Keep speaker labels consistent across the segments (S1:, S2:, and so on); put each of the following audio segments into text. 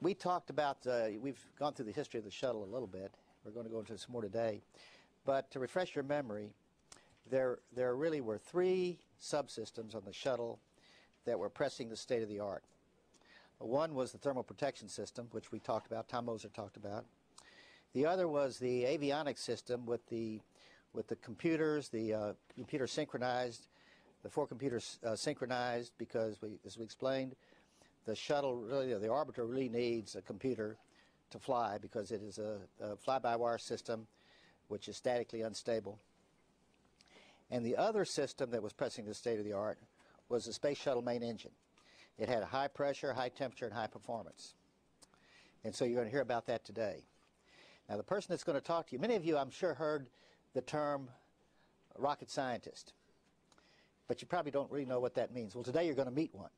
S1: we talked about, uh, we've gone through the history of the shuttle a little bit. We're going to go into some more today. But to refresh your memory, there, there really were three subsystems on the shuttle that were pressing the state of the art. One was the thermal protection system, which we talked about, Tom Moser talked about. The other was the avionics system with the, with the computers, the uh, computer synchronized, the four computers uh, synchronized because, we, as we explained, the shuttle, really, the orbiter really needs a computer to fly because it is a, a fly-by-wire system which is statically unstable. And the other system that was pressing the state of the art was the Space Shuttle main engine. It had a high pressure, high temperature, and high performance. And so you're going to hear about that today. Now, the person that's going to talk to you, many of you, I'm sure, heard the term rocket scientist, but you probably don't really know what that means. Well, today you're going to meet one.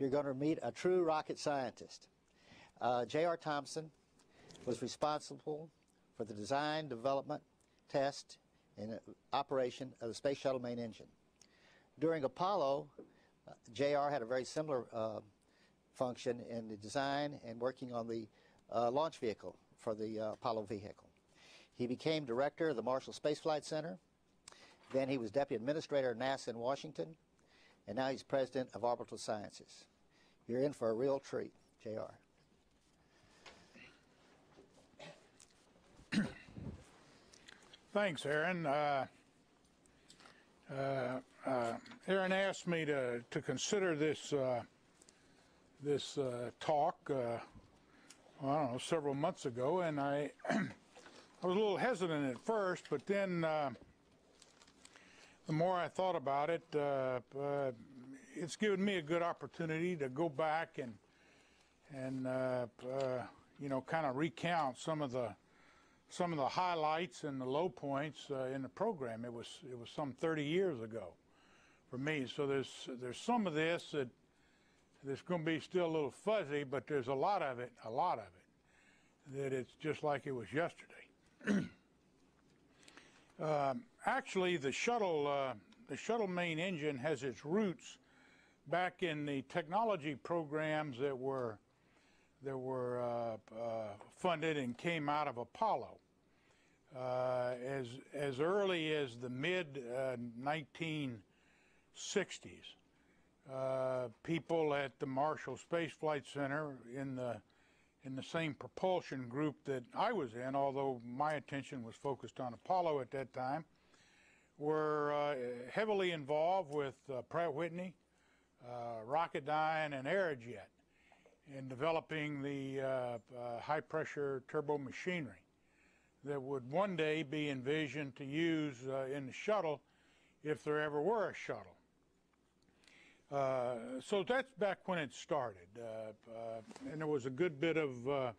S1: You're going to meet a true rocket scientist. Uh, J.R. Thompson was responsible for the design, development, test, and operation of the Space Shuttle main engine. During Apollo, uh, JR had a very similar uh, function in the design and working on the uh, launch vehicle for the uh, Apollo vehicle. He became director of the Marshall Space Flight Center. Then he was deputy administrator of NASA in Washington. And now he's president of Orbital Sciences. You're in for a real treat, JR.
S2: Thanks, Aaron. Uh, uh, uh, Aaron asked me to, to consider this uh, this uh, talk, uh, well, I don't know, several months ago, and I I was a little hesitant at first, but then the more I thought about it, it's given me a good opportunity to go back and and you know kind of recount some of the some of the highlights and the low points uh, in the program. It was it was some 30 years ago for me. So there's there's some of this that that's going to be still a little fuzzy, but there's a lot of it, a lot of it, that it's just like it was yesterday. um, actually, the shuttle uh, the shuttle main engine has its roots back in the technology programs that were that were uh, uh, funded and came out of Apollo. Uh, as as early as the mid 1960s, uh, uh, people at the Marshall Space Flight Center in the in the same propulsion group that I was in, although my attention was focused on Apollo at that time, were uh, heavily involved with Pratt Whitney, Rocketdyne, and Aerojet in developing the uh, uh, high pressure turbo machinery that would one day be envisioned to use uh, in the shuttle if there ever were a shuttle. Uh, so that's back when it started, uh, uh, and there was a good bit of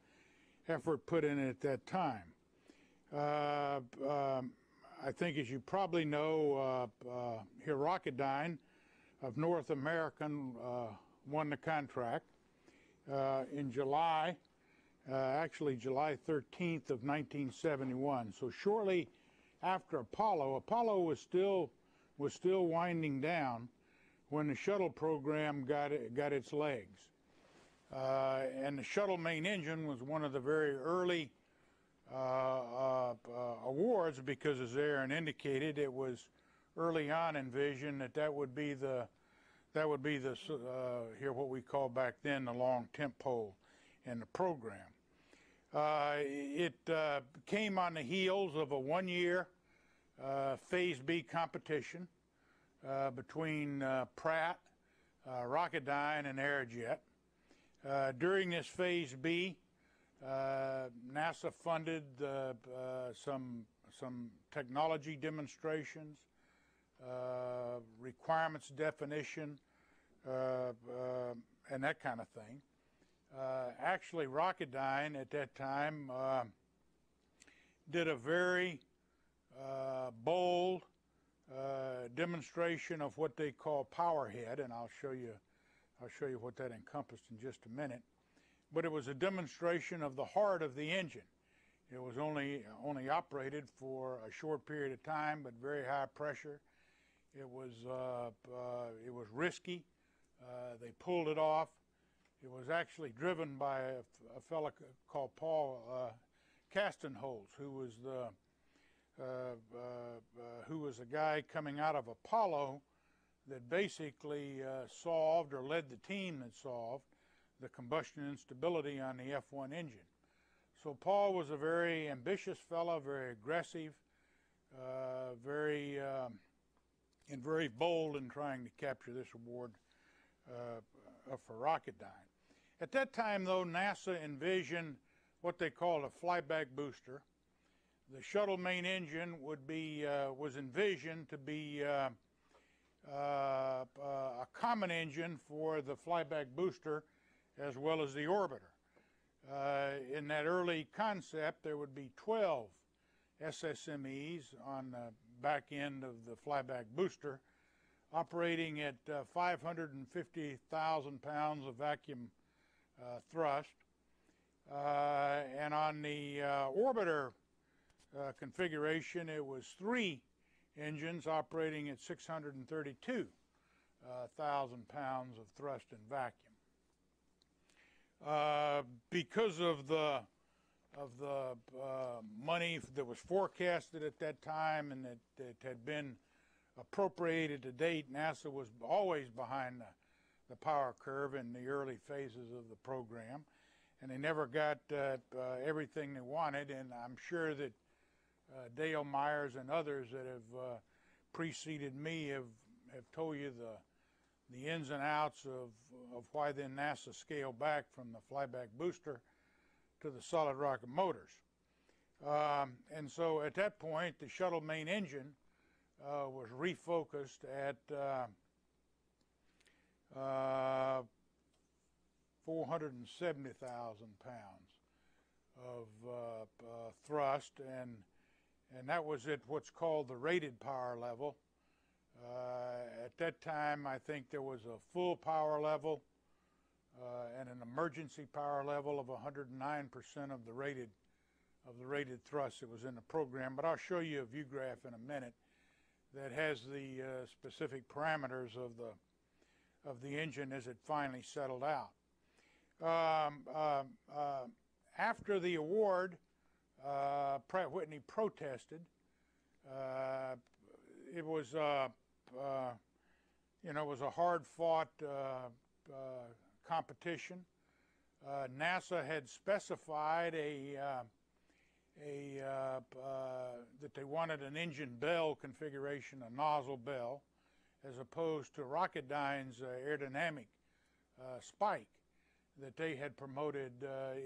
S2: effort put in at that time. Um, I think, as you probably know, here Rocketdyne of North American won the contract uh, in July, uh, actually July 13th of 1971. So shortly after Apollo, Apollo was still was still winding down when the shuttle program got got its legs. Uh, and the shuttle main engine was one of the very early uh, uh, uh awards because, as Aaron indicated, it was early on envisioned that that would be the that would be the uh, here what we call back then the long tent pole in the program. Uh, it uh, came on the heels of a one-year uh, Phase B competition uh, between uh, Pratt, Rocketdyne, and Aerojet. during this Phase B, NASA funded some some technology demonstrations uh, requirements definition, uh, uh, and that kind of thing. actually, Rocketdyne at that time did a very bold demonstration of what they call powerhead, and I'll show you I'll show you what that encompassed in just a minute. But it was a demonstration of the heart of the engine. It was only only operated for a short period of time, but very high pressure. It was uh, uh, it was risky. Uh, they pulled it off, It was actually driven by a fellow called Paul uh, Castenholz, who was the uh, uh, uh, who was a guy coming out of Apollo that basically solved or led the team that solved the combustion instability on the F1 engine. So Paul was a very ambitious fellow, very aggressive, very um, and very bold in trying to capture this award uh, for Rocketdyne. At that time, though, NASA envisioned what they called a flyback booster. The shuttle main engine would be uh, was envisioned to be uh, uh, a common engine for the flyback booster as well as the orbiter. Uh, in that early concept, there would be 12 SSMEs on the back end of the flyback booster, operating at uh, 550,000 pounds of vacuum uh, thrust. Uh, and on the uh, orbiter uh, configuration, it was three engines operating at 632,000 pounds of thrust and vacuum. Because of the of the uh, money that was forecasted at that time and that, that had been appropriated to date, NASA was always behind the, the power curve in the early phases of the program, and they never got uh, uh, everything they wanted. And I'm sure that uh, Dale Myers and others that have uh, preceded me have have told you the the ins and outs of, of why then NASA scaled back from the flyback booster to the solid rocket motors. Um, and so at that point, the shuttle main engine uh, was refocused at uh, uh, 470,000 pounds of uh, uh, thrust, and and that was at what's called the rated power level. Uh, at that time, I think there was a full power level uh, and an emergency power level of 109% of the rated of the rated thrust that was in the program. But I'll show you a view graph in a minute that has the uh, specific parameters of the of the engine as it finally settled out. Um, uh, uh, after the award, uh, Pratt Whitney protested. Uh, it was uh, you know, it was a hard-fought competition. Uh, NASA had specified a, uh, a uh, that they wanted an engine bell configuration, a nozzle bell, as opposed to Rocketdyne's aerodynamic spike that they had promoted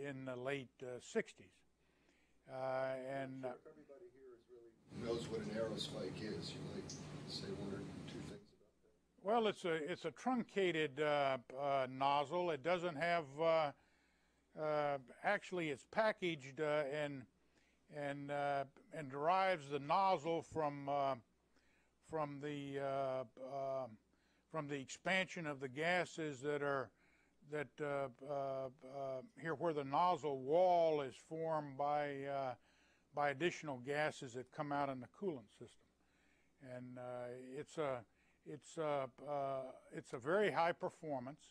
S2: in the late 60s. and
S3: sure everybody here is really knows what an aerospike is. You like say one or two things about that?
S2: Well, it's a it's a truncated uh, uh, nozzle. It doesn't have uh, uh actually it's packaged uh, and and uh, and derives the nozzle from from the from the expansion of the gases that are that here where the nozzle wall is formed by by additional gases that come out in the coolant system and it's a it's a uh, it's a very high performance,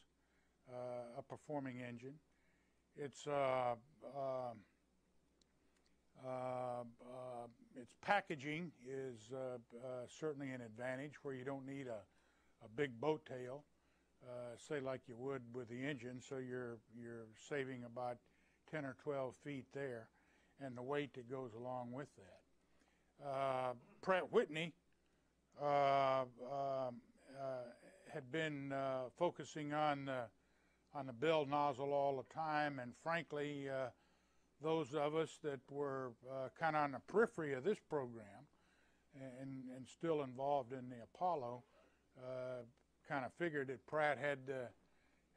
S2: uh, a performing engine. It's uh, um, uh, uh, its packaging is certainly an advantage where you don't need a a big boat tail, say like you would with the engine. So you're you're saving about 10 or 12 feet there, and the weight that goes along with that. Pratt Whitney uh, uh, had been uh, focusing on on the bell nozzle all the time, and frankly, those of us that were kind of on the periphery of this program and, and still involved in the Apollo kind of figured that Pratt had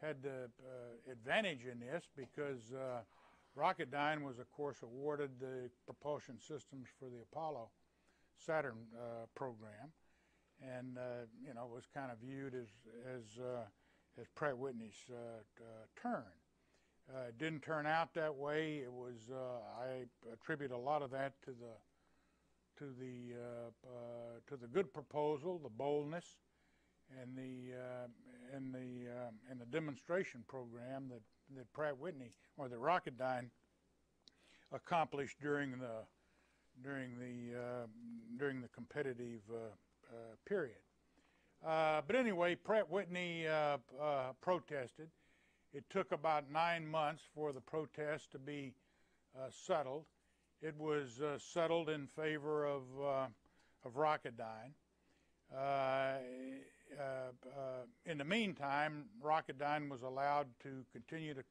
S2: had the uh, advantage in this because uh, Rocketdyne was, of course, awarded the propulsion systems for the Apollo Saturn uh, program and uh, you know was kind of viewed as as uh, as Pratt Whitney's uh, turn. it didn't turn out that way. It was I attribute a lot of that to the to the to the good proposal, the boldness, and the uh, and the and the demonstration program that that Pratt Whitney or the Rocketdyne accomplished during the during the uh, during the competitive uh, period. Uh, but anyway, Pratt Whitney uh, uh, protested. It took about nine months for the protest to be uh, settled. It was uh, settled in favor of uh, of Rocketdyne. Uh, uh, uh, in the meantime, Rocketdyne was allowed to continue to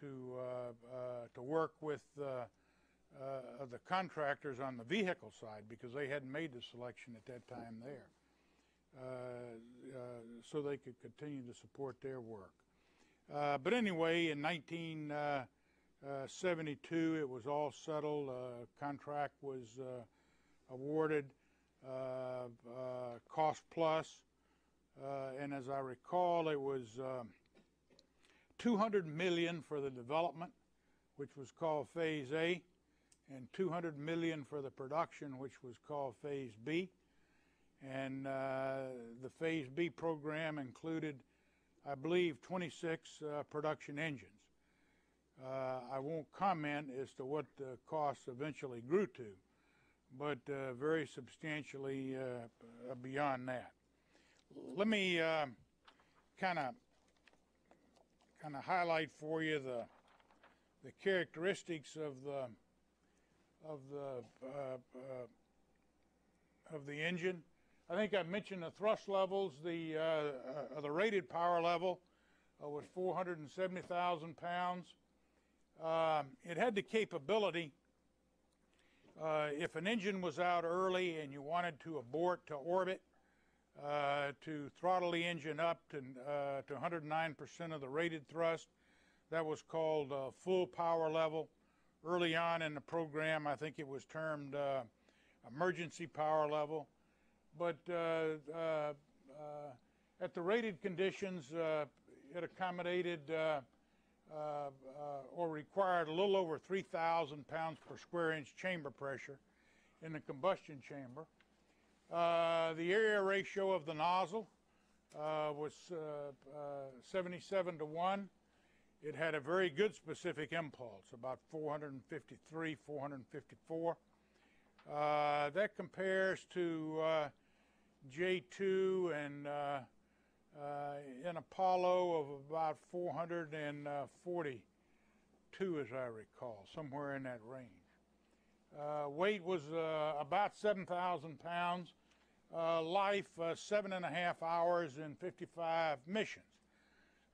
S2: to uh, uh, to work with uh, uh, the contractors on the vehicle side because they hadn't made the selection at that time there, uh, uh, so they could continue to support their work. Uh, but anyway, in 1972, it was all settled. Uh, contract was uh, awarded, uh, uh, cost plus, uh, and as I recall, it was um, 200 million for the development, which was called Phase A, and 200 million for the production, which was called Phase B. And uh, the Phase B program included, I believe, 26 uh, production engines. Uh, I won't comment as to what the costs eventually grew to, but uh, very substantially uh, beyond that. Let me kind of kind of highlight for you the the characteristics of the of the uh, uh, of the engine. I think I mentioned the thrust levels. The uh, uh the rated power level uh, was 470,000 pounds. Um, it had the capability. Uh, if an engine was out early and you wanted to abort to orbit, to throttle the engine up to to 109% of the rated thrust, that was called full power level early on in the program, I think it was termed uh, emergency power level. But uh, uh, uh at the rated conditions, uh, it accommodated or required a little over 3,000 pounds per square inch chamber pressure in the combustion chamber. the area ratio of the nozzle was 77 to 1 it had a very good specific impulse, about 453, 454. Uh, that compares to uh, J2 and uh, uh, in Apollo of about 442, as I recall, somewhere in that range. Uh, weight was uh, about 7,000 pounds. life, seven and a half hours and 55 missions.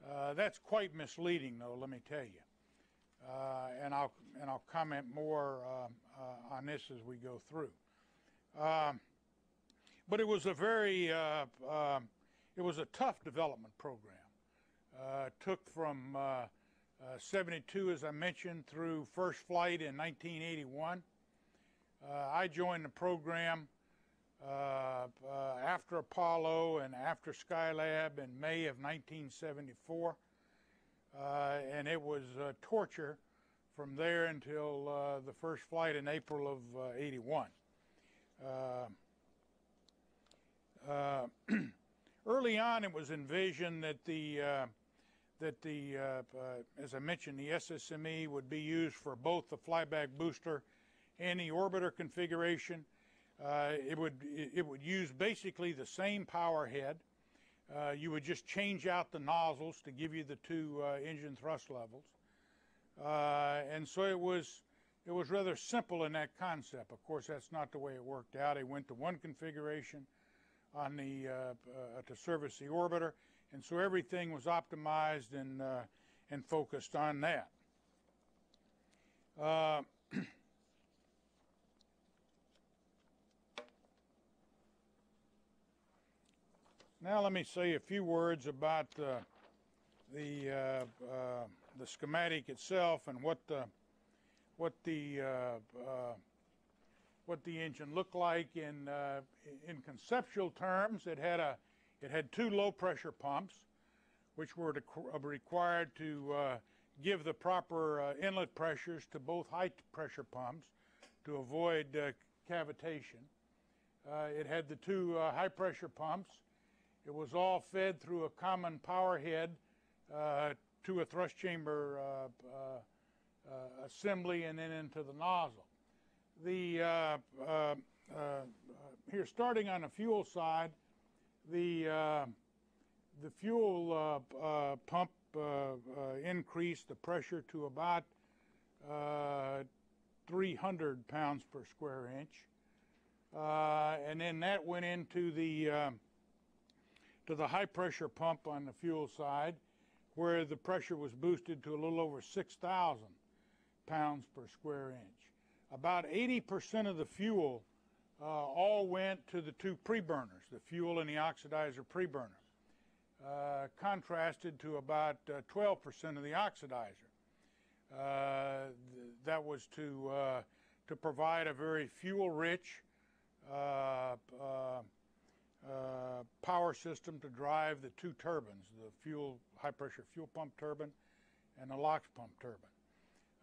S2: Uh, that's quite misleading, though, let me tell you. Uh, and I'll and I'll comment more um, uh, on this as we go through. Um, but it was a very uh, um, it was a tough development program. Uh, took from 72, as I mentioned, through first flight in 1981. I joined the program uh, uh, after Apollo and after Skylab in May of 1974. Uh, and it was torture from there until the first flight in April of 81. early on, it was envisioned that the that the, uh, uh, as I mentioned, the SSME would be used for both the flyback booster and the orbiter configuration. Uh, it would it would use basically the same power head. Uh, you would just change out the nozzles to give you the two uh, engine thrust levels, uh, and so it was it was rather simple in that concept. Of course, that's not the way it worked out. It went to one configuration on the uh, uh, to service the orbiter, and so everything was optimized and and focused on that. Now let me say a few words about uh, the uh, uh, the schematic itself and what the what the uh, uh, what the engine looked like in uh, in conceptual terms. It had a it had two low pressure pumps, which were required to give the proper inlet pressures to both high pressure pumps to avoid cavitation. it had the two high pressure pumps It was all fed through a common power head uh, to a thrust chamber uh, uh, uh, assembly and then into the nozzle. The here, starting on the fuel side, the the fuel pump increased the pressure to about uh, 300 pounds per square inch, uh, and then that went into the to the high pressure pump on the fuel side, where the pressure was boosted to a little over 6,000 pounds per square inch. About 80% of the fuel uh, all went to the two pre-burners, the fuel and the oxidizer pre-burner, uh, contrasted to about uh, 12% of the oxidizer. Uh, th- that was to uh, to provide a very fuel-rich uh, power system to drive the two turbines, the fuel high-pressure fuel pump turbine and the LOX pump turbine.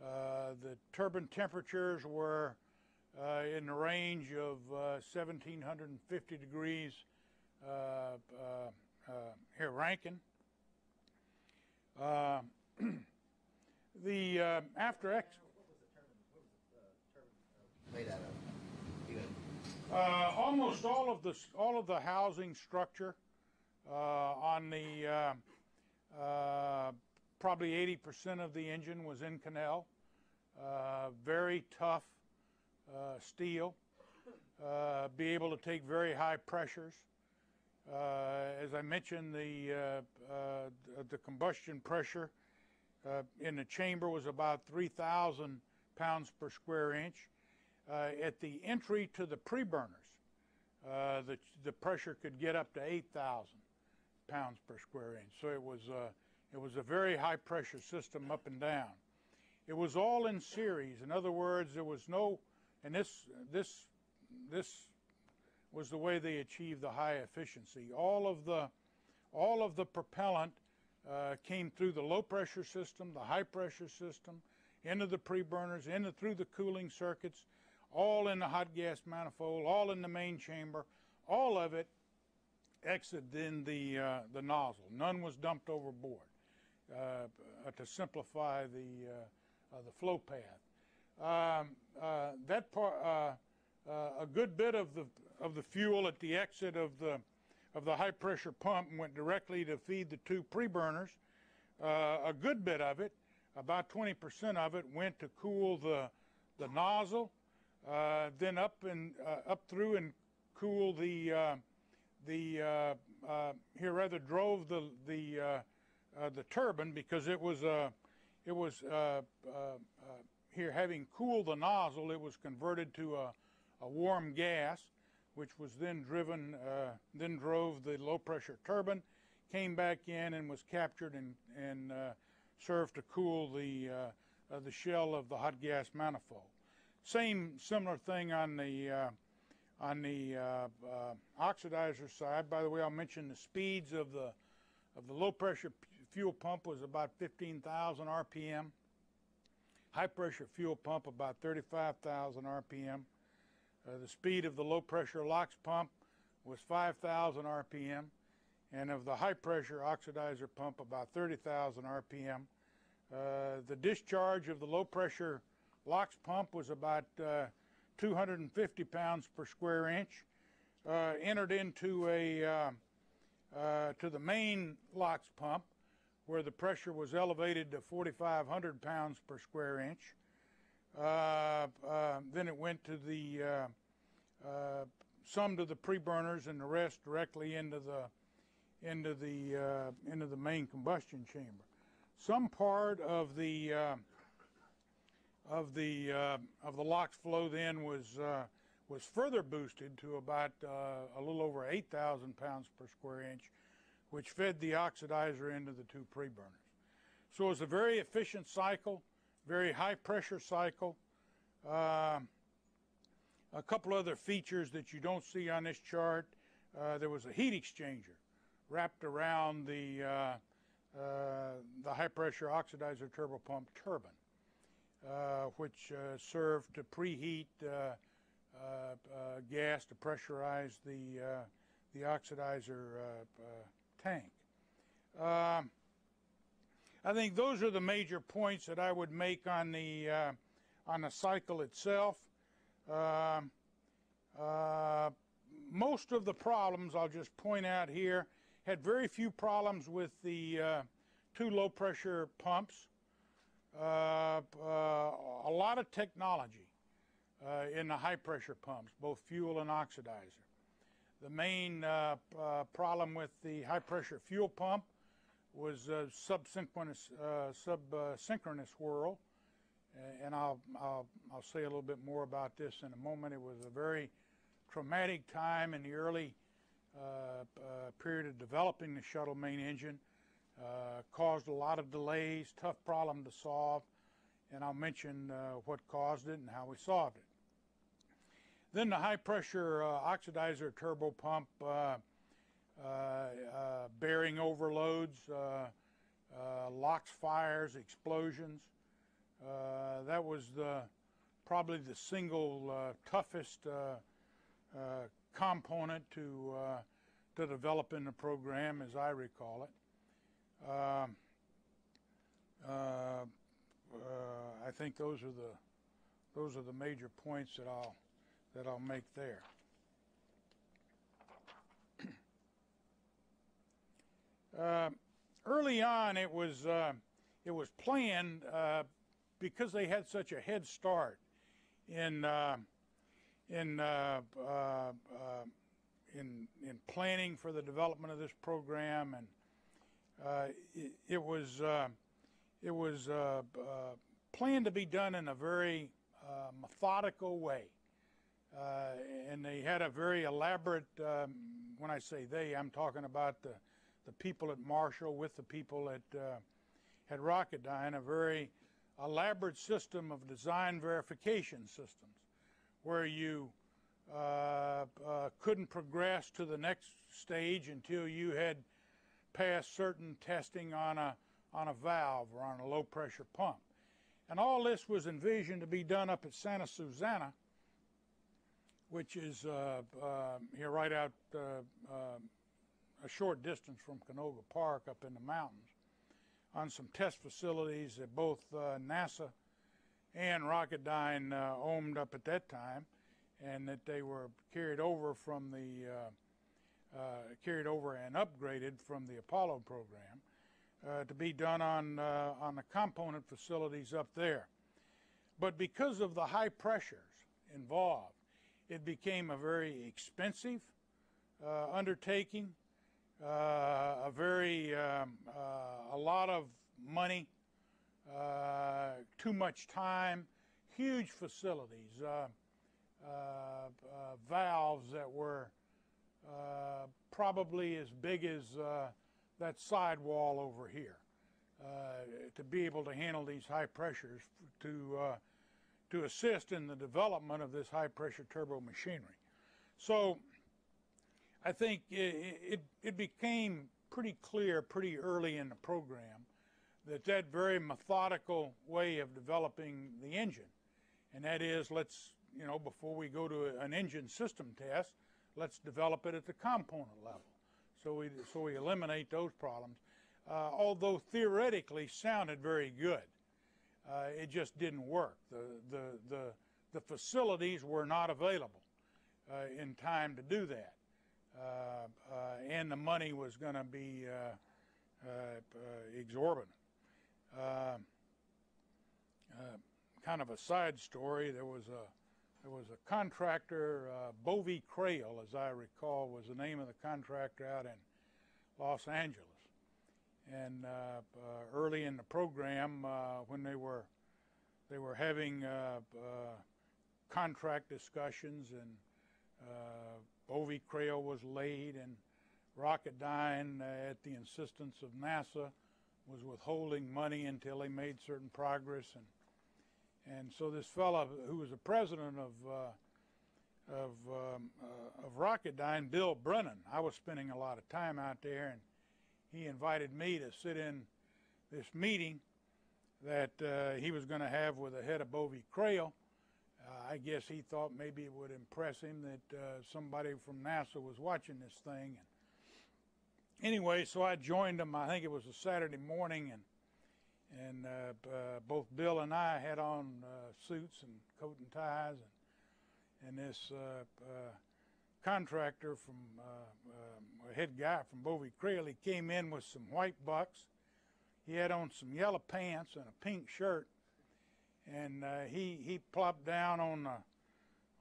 S2: Uh, the turbine temperatures were uh, in the range of uh, 1750 degrees uh, uh, uh, here Rankine. The after X.
S1: Made out of,
S2: Uh, almost all of the all of the housing structure uh, on the uh, uh, probably 80% of the engine was Inconel. Uh, very tough steel. Be able to take very high pressures. As I mentioned, the the combustion pressure in the chamber was about 3,000 pounds per square inch. Uh, at the entry to the pre-burners, uh, the, the pressure could get up to 8,000 pounds per square inch. So it was, uh, it was a very high pressure system up and down. It was all in series. In other words, there was no, and this, this, this was the way they achieved the high efficiency. All of the, all of the propellant uh, came through the low pressure system, the high pressure system, into the pre-burners, into through the cooling circuits, all in the hot gas manifold, all in the main chamber, all of it exited in the uh, the nozzle. None was dumped overboard uh, to simplify the uh, uh, the flow path. Um, uh, that part, uh, a good bit of the of the fuel at the exit of the of the high pressure pump went directly to feed the two pre-burners. A good bit of it, about 20% of it, went to cool the the nozzle, uh, then up and uh, up through and cool the uh, the uh, uh, here rather drove the the the turbine because it was it was here having cooled the nozzle, it was converted to a, a warm gas, which was then driven then drove the low pressure turbine, came back in and was captured and and served to cool the the shell of the hot gas manifold. Same similar thing on the uh, on the uh, uh, oxidizer side. By the way, I'll mention the speeds of the of the low pressure fuel pump was about 15,000 RPM. High pressure fuel pump about 35,000 RPM. Uh, the speed of the low pressure LOX pump was 5,000 RPM, and of the high pressure oxidizer pump about 30,000 RPM. Uh, the discharge of the low pressure LOX pump was about uh, 250 pounds per square inch. Uh, entered into a uh, uh, to the main LOX pump, where the pressure was elevated to 4,500 pounds per square inch. Uh, then it went to the some to the pre-burners and the rest directly into the into the into the main combustion chamber. Some part of the of the uh, of the LOX flow then was uh, was further boosted to about uh, a little over 8,000 pounds per square inch, which fed the oxidizer into the two pre-burners. So it was a very efficient cycle, very high pressure cycle. Um a couple other features that you don't see on this chart. Uh, there was a heat exchanger wrapped around the uh, uh, the high pressure oxidizer turbopump turbine, uh, which uh, served to preheat uh, uh, uh, gas to pressurize the uh, the oxidizer uh, uh, tank. Um, I think those are the major points that I would make on the uh, on the cycle itself. Um, uh, most of the problems I'll just point out here had very few problems with the uh, two low pressure pumps. Uh, uh, a lot of technology uh, in the high pressure pumps, both fuel and oxidizer. The main problem with the high pressure fuel pump was uh, subsynchronous, uh, subsynchronous whirl, and I'll, I'll, I'll say a little bit more about this in a moment. It was a very traumatic time in the early uh, period of developing the shuttle main engine. Uh, caused a lot of delays, tough problem to solve, and I'll mention uh, what caused it and how we solved it. Then the high pressure uh, oxidizer turbo pump uh, bearing overloads, LOX fires, explosions. That was the probably the single uh, toughest uh, uh, component to to develop in the program, as I recall it. Um, uh, uh, I think those are the those are the major points that I'll that I'll make there. Uh, early on, it was uh, it was planned uh, because they had such a head start in uh, in in in planning for the development of this program, and it, it was uh, it was uh, uh, planned to be done in a very uh, methodical way. Uh, and they had a very elaborate, um, when I say they, I'm talking about the, the people at Marshall with the people at, uh, at Rocketdyne, a very elaborate system of design verification systems where you uh, uh, couldn't progress to the next stage until you had passed certain testing on a, on a valve or on a low pressure pump. And all this was envisioned to be done up at Santa Susana, which is uh, uh, here right out uh, uh, a short distance from Canoga Park up in the mountains, on some test facilities that both uh, NASA and Rocketdyne uh, owned up at that time, and that they were carried over from the carried over and upgraded from the Apollo program uh, to be done on uh, on the component facilities up there. But because of the high pressures involved, it became a very expensive uh, undertaking, uh, a very um, uh, a lot of money, uh, too much time, huge facilities, uh, uh, uh, valves that were uh, probably as big as uh, that sidewall over here uh, to be able to handle these high pressures to uh, to assist in the development of this high pressure turbo machinery. So I think it, it, it became pretty clear pretty early in the program that that very methodical way of developing the engine, and that is let's, you know, before we go to an engine system test, let's develop it at the component level. So we, so we eliminate those problems. Uh, although theoretically sounded very good, uh, it just didn't work. The, the, the, the facilities were not available uh, in time to do that. Uh, uh, and the money was going to be uh, exorbitant. Uh, kind of a side story. There was a there was a contractor, uh, Bovie Crail, as I recall, was the name of the contractor out in Los Angeles. And uh, uh, early in the program, uh, when they were they were having uh, contract discussions, and Bovie Crail was laid, and Rocketdyne, at the insistence of NASA, was withholding money until they made certain progress. And and so this fellow who was the president of uh, of um, uh, of Rocketdyne, Bill Brennan, I was spending a lot of time out there, and he invited me to sit in this meeting that uh, he was going to have with the head of Bovie Crail, Uh, I guess he thought maybe it would impress him that uh, somebody from NASA was watching this thing. And anyway, so I joined them. I think it was a Saturday morning, and and uh, uh, both Bill and I had on uh, suits and coat and ties, and and this uh, uh, contractor from uh, um, head guy from Bovie Crail, he came in with some white bucks. He had on some yellow pants and a pink shirt, and he he plopped down on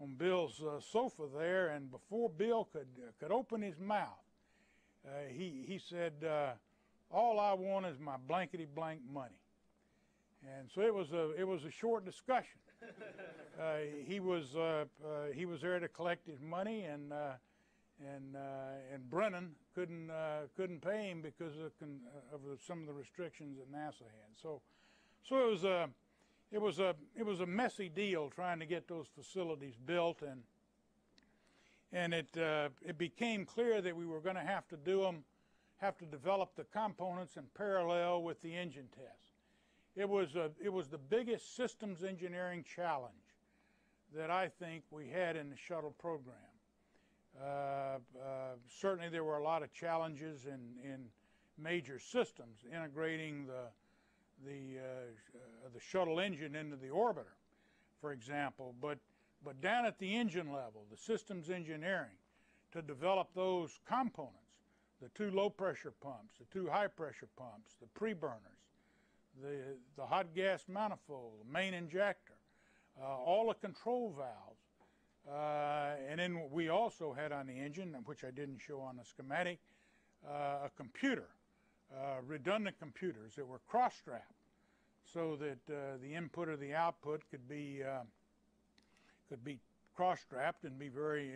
S2: on Bill's sofa there, and before Bill could could open his mouth, he he said, "All I want is my blankety blank money." And so it was a it was a short discussion. uh, he was uh, uh, he was there to collect his money, and uh, and uh, and Brennan couldn't uh, couldn't pay him because of, of the, some of the restrictions that NASA had. So so it was a it was a it was a messy deal trying to get those facilities built, and and it it became clear that we were going to have to do them, have to develop the components in parallel with the engine test. It was a it was the biggest systems engineering challenge that I think we had in the shuttle program. Uh, uh, certainly, there were a lot of challenges in, in major systems, integrating the the uh, uh, the shuttle engine into the orbiter, for example. But but down at the engine level, the systems engineering to develop those components, the two low pressure pumps, the two high pressure pumps, the pre-burners, the the hot gas manifold, the main injector, uh, all the control valves. Uh, and then we also had on the engine, which I didn't show on the schematic, uh, a computer, uh, redundant computers that were cross-strapped, so that uh, the input or the output could be uh, could be cross-strapped and be very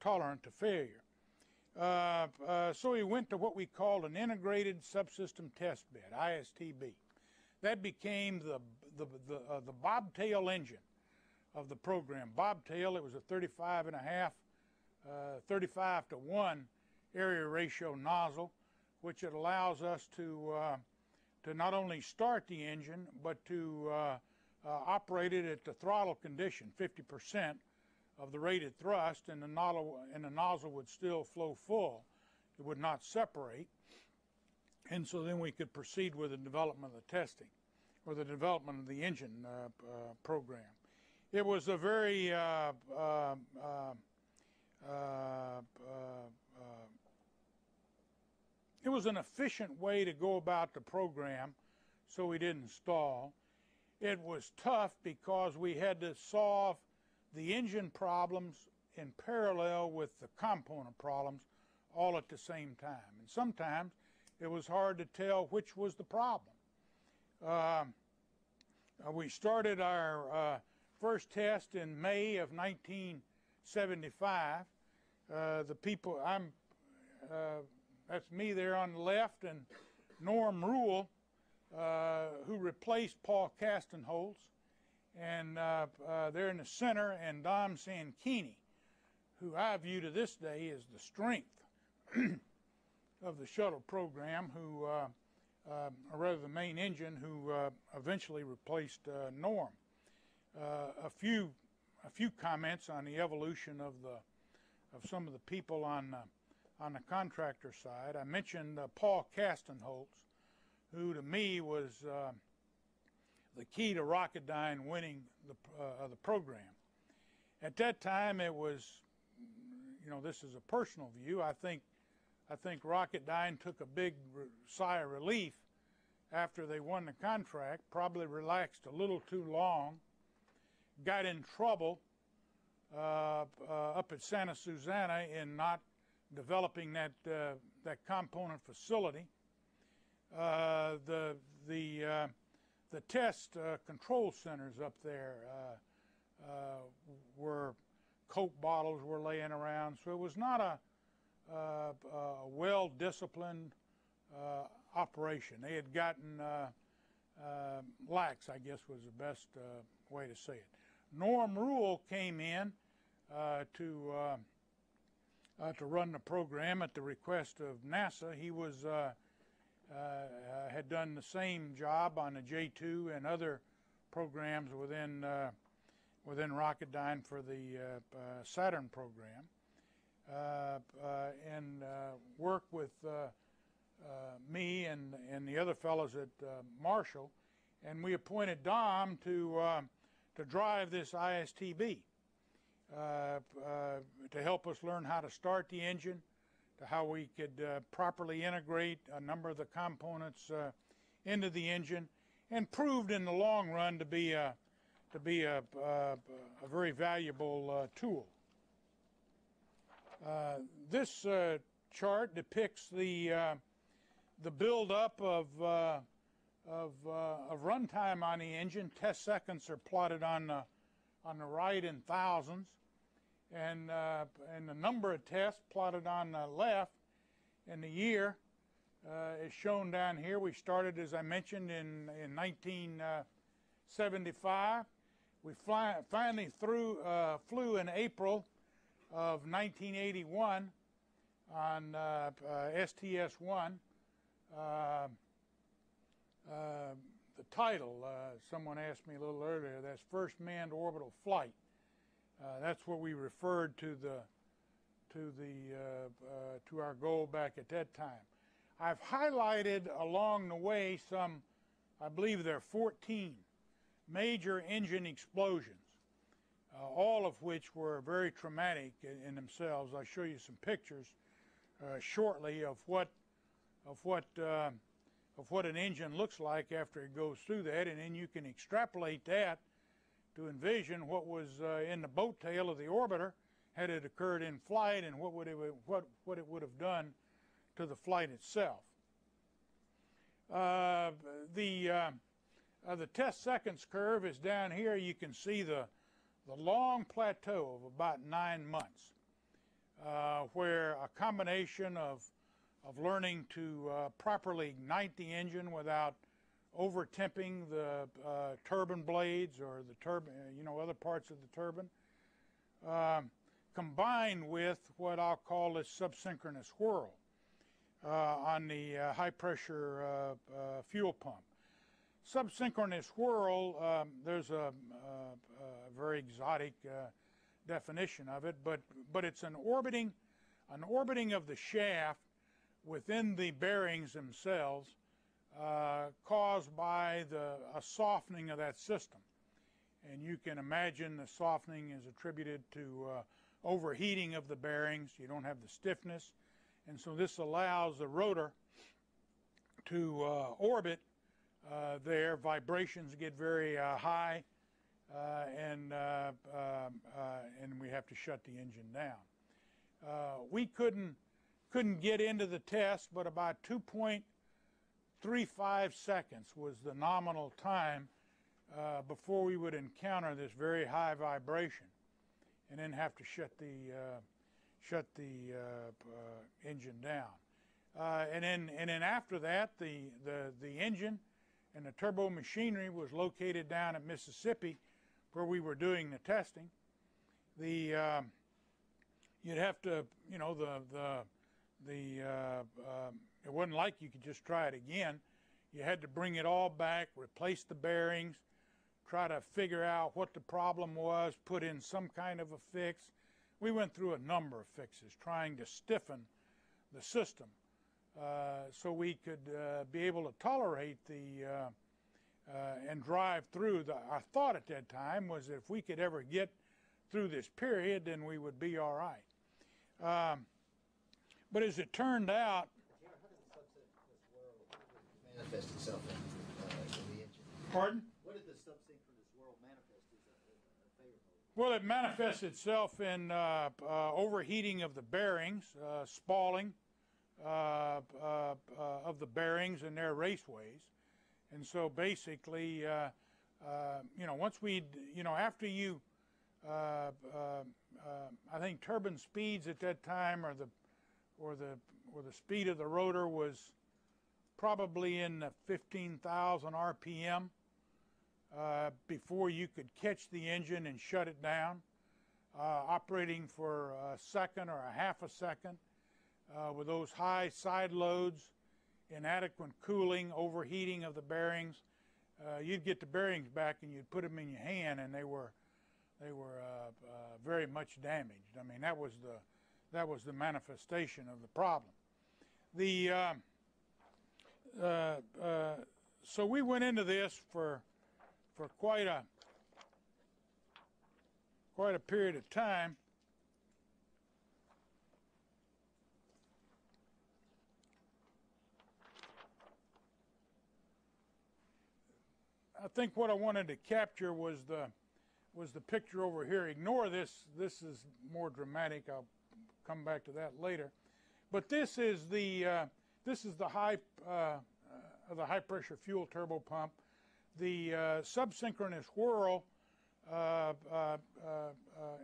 S2: tolerant to failure. Uh, uh, so he went to what we called an integrated subsystem test bed, ISTB. That became the the the, uh, the bobtail engine of the program. Bobtail, it was a 35 and a half, uh, 35 to 1 area ratio nozzle, which it allows us to, uh, to not only start the engine, but to uh, operate it at the throttle condition, 50% of the rated thrust, and the, nozzle, and the nozzle would still flow full. It would not separate. And so then we could proceed with the development of the testing or the development of the engine uh, uh, program. It was a very uh, uh, uh, uh, it was an efficient way to go about the program so we didn't stall. It was tough because we had to solve the engine problems in parallel with the component problems all at the same time. And sometimes it was hard to tell which was the problem. Um, uh, we started our uh, first test in May of 1975. Uh, the people, I'm, uh, that's me there on the left, and Norm Rule, uh, who replaced Paul Castenholz, and uh, there in the center, and Dom Sanchini, who I view to this day as the strength of the shuttle program, who, uh, or rather the main engine, who uh, eventually replaced uh, Norm. a few, a few comments on the evolution of the, of some of the people on on the contractor side. I mentioned Paul Castenholz, who to me was the key to Rocketdyne winning the uh, the program. At that time, it was, you know, this is a personal view. I think, I think Rocketdyne took a big sigh of relief after they won the contract. Probably relaxed a little too long. Got in trouble uh, uh, up at Santa Susana in not developing that uh, that component facility. Uh, the the the test uh, control centers up there uh, uh, were Coke bottles were laying around, so it was not a, a well-disciplined operation. They had gotten lax, I guess was the best way to say it. Norm Rule came in to uh, to run the program at the request of NASA. He was uh, uh, had done the same job on the J2 and other programs within uh, within Rocketdyne for the uh, uh, Saturn program, uh, uh, and uh, work with uh, uh, me and and the other fellows at uh, Marshall, and we appointed Dom to uh, to drive this ISTB uh, uh, to help us learn how to start the engine, to how we could uh, properly integrate a number of the components uh, into the engine, and proved in the long run to be a to be a, a, a very valuable uh, tool. Uh, this uh, chart depicts the uh, the buildup of uh, of, uh, of runtime on the engine. Test seconds are plotted on the on the right in thousands, and uh, and the number of tests plotted on the left, and the year uh, is shown down here. We started, as I mentioned, in in 1975. We fly, finally threw, uh, flew in April of 1981 on uh, uh, STS-1. Uh, uh, the title, uh, someone asked me a little earlier, that's First Manned Orbital Flight. Uh, that's what we referred to the to the uh, uh, to our goal back at that time. I've highlighted along the way some, I believe there are 14 major engine explosions, uh, all of which were very traumatic in, in themselves. I'll show you some pictures uh, shortly of what of what of what an engine looks like after it goes through that, and then you can extrapolate that to envision what was uh, in the boat tail of the orbiter had it occurred in flight, and what would it what what it would have done to the flight itself. Uh, the uh, uh, the test seconds curve is down here. You can see the the long plateau of about nine months, uh, where a combination of of learning to uh, properly ignite the engine without over temping the uh, turbine blades or the turbine, you know, other parts of the turbine, um, combined with what I'll call a subsynchronous whirl uh, on the uh, high pressure uh, uh, fuel pump. Subsynchronous whirl, um, there's a, a, a, very exotic definition of it, but, but it's an orbiting, an orbiting of the shaft within the bearings themselves uh, caused by the, a softening of that system. And you can imagine the softening is attributed to uh, overheating of the bearings. You don't have the stiffness. And so this allows the rotor to uh, orbit uh, there. Vibrations get very uh, high and, um, and we have to shut the engine down. we couldn't couldn't get into the test, but about 2.35 seconds was the nominal time uh, before we would encounter this very high vibration, and then have to shut the uh, shut the uh, uh engine down. Uh, and then and then after that, the the the engine and the turbo machinery was located down at Mississippi, where we were doing the testing. The um, you'd have to you know the the the uh, um, it wasn't like you could just try it again. You had to bring it all back, replace the bearings, try to figure out what the problem was, put in some kind of a fix. We went through a number of fixes trying to stiffen the system uh, so we could uh, be able to tolerate the uh, uh, and drive through. The, our thought at that time was that if we could ever get through this period, then we would be all right. Um, but as it turned out,
S1: manifest itself in, uh, in the engine?
S2: pardon?
S1: What did the subsynchronous whirl manifest as a, a favorable?
S2: Well, it manifests itself in uh, uh, overheating of the bearings, uh, spalling uh, uh, uh, of the bearings and their raceways. And so basically, you know, once we, you know, after you, I think turbine speeds at that time or the or the or the speed of the rotor was probably in the 15,000 RPM uh, before you could catch the engine and shut it down, uh, operating for a second or a half a second uh, with those high side loads, inadequate cooling, overheating of the bearings. uh, you'd get the bearings back and you'd put them in your hand, and they were they were uh, uh, very much damaged. I mean, that was the that was the manifestation of the problem. The uh, so we went into this for for quite a quite a period of time. I think what I wanted to capture was the was the picture over here. Ignore this. This is more dramatic. I'll come back to that later. But this is the uh, this is the high uh, uh, the high pressure fuel turbo pump. The uh, subsynchronous whirl uh, uh,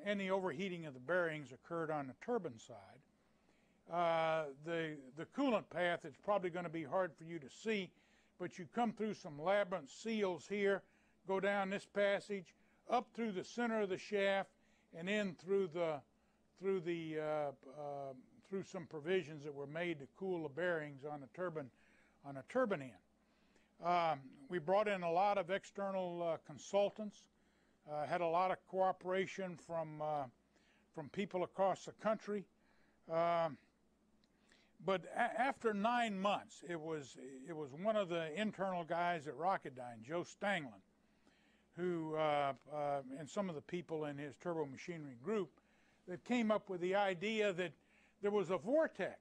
S2: and the overheating of the bearings occurred on the turbine side. the the coolant path is probably going to be hard for you to see, but you come through some labyrinth seals here, go down this passage, up through the center of the shaft, and in through the through the uh, uh, through some provisions that were made to cool the bearings on a turbine on a turbine end. Um, we brought in a lot of external uh, consultants, uh, had a lot of cooperation from uh, from people across the country. Um, but after nine months, it was it was one of the internal guys at Rocketdyne, Joe Stanglin, who uh, uh, and some of the people in his turbo machinery group that came up with the idea that there was a vortex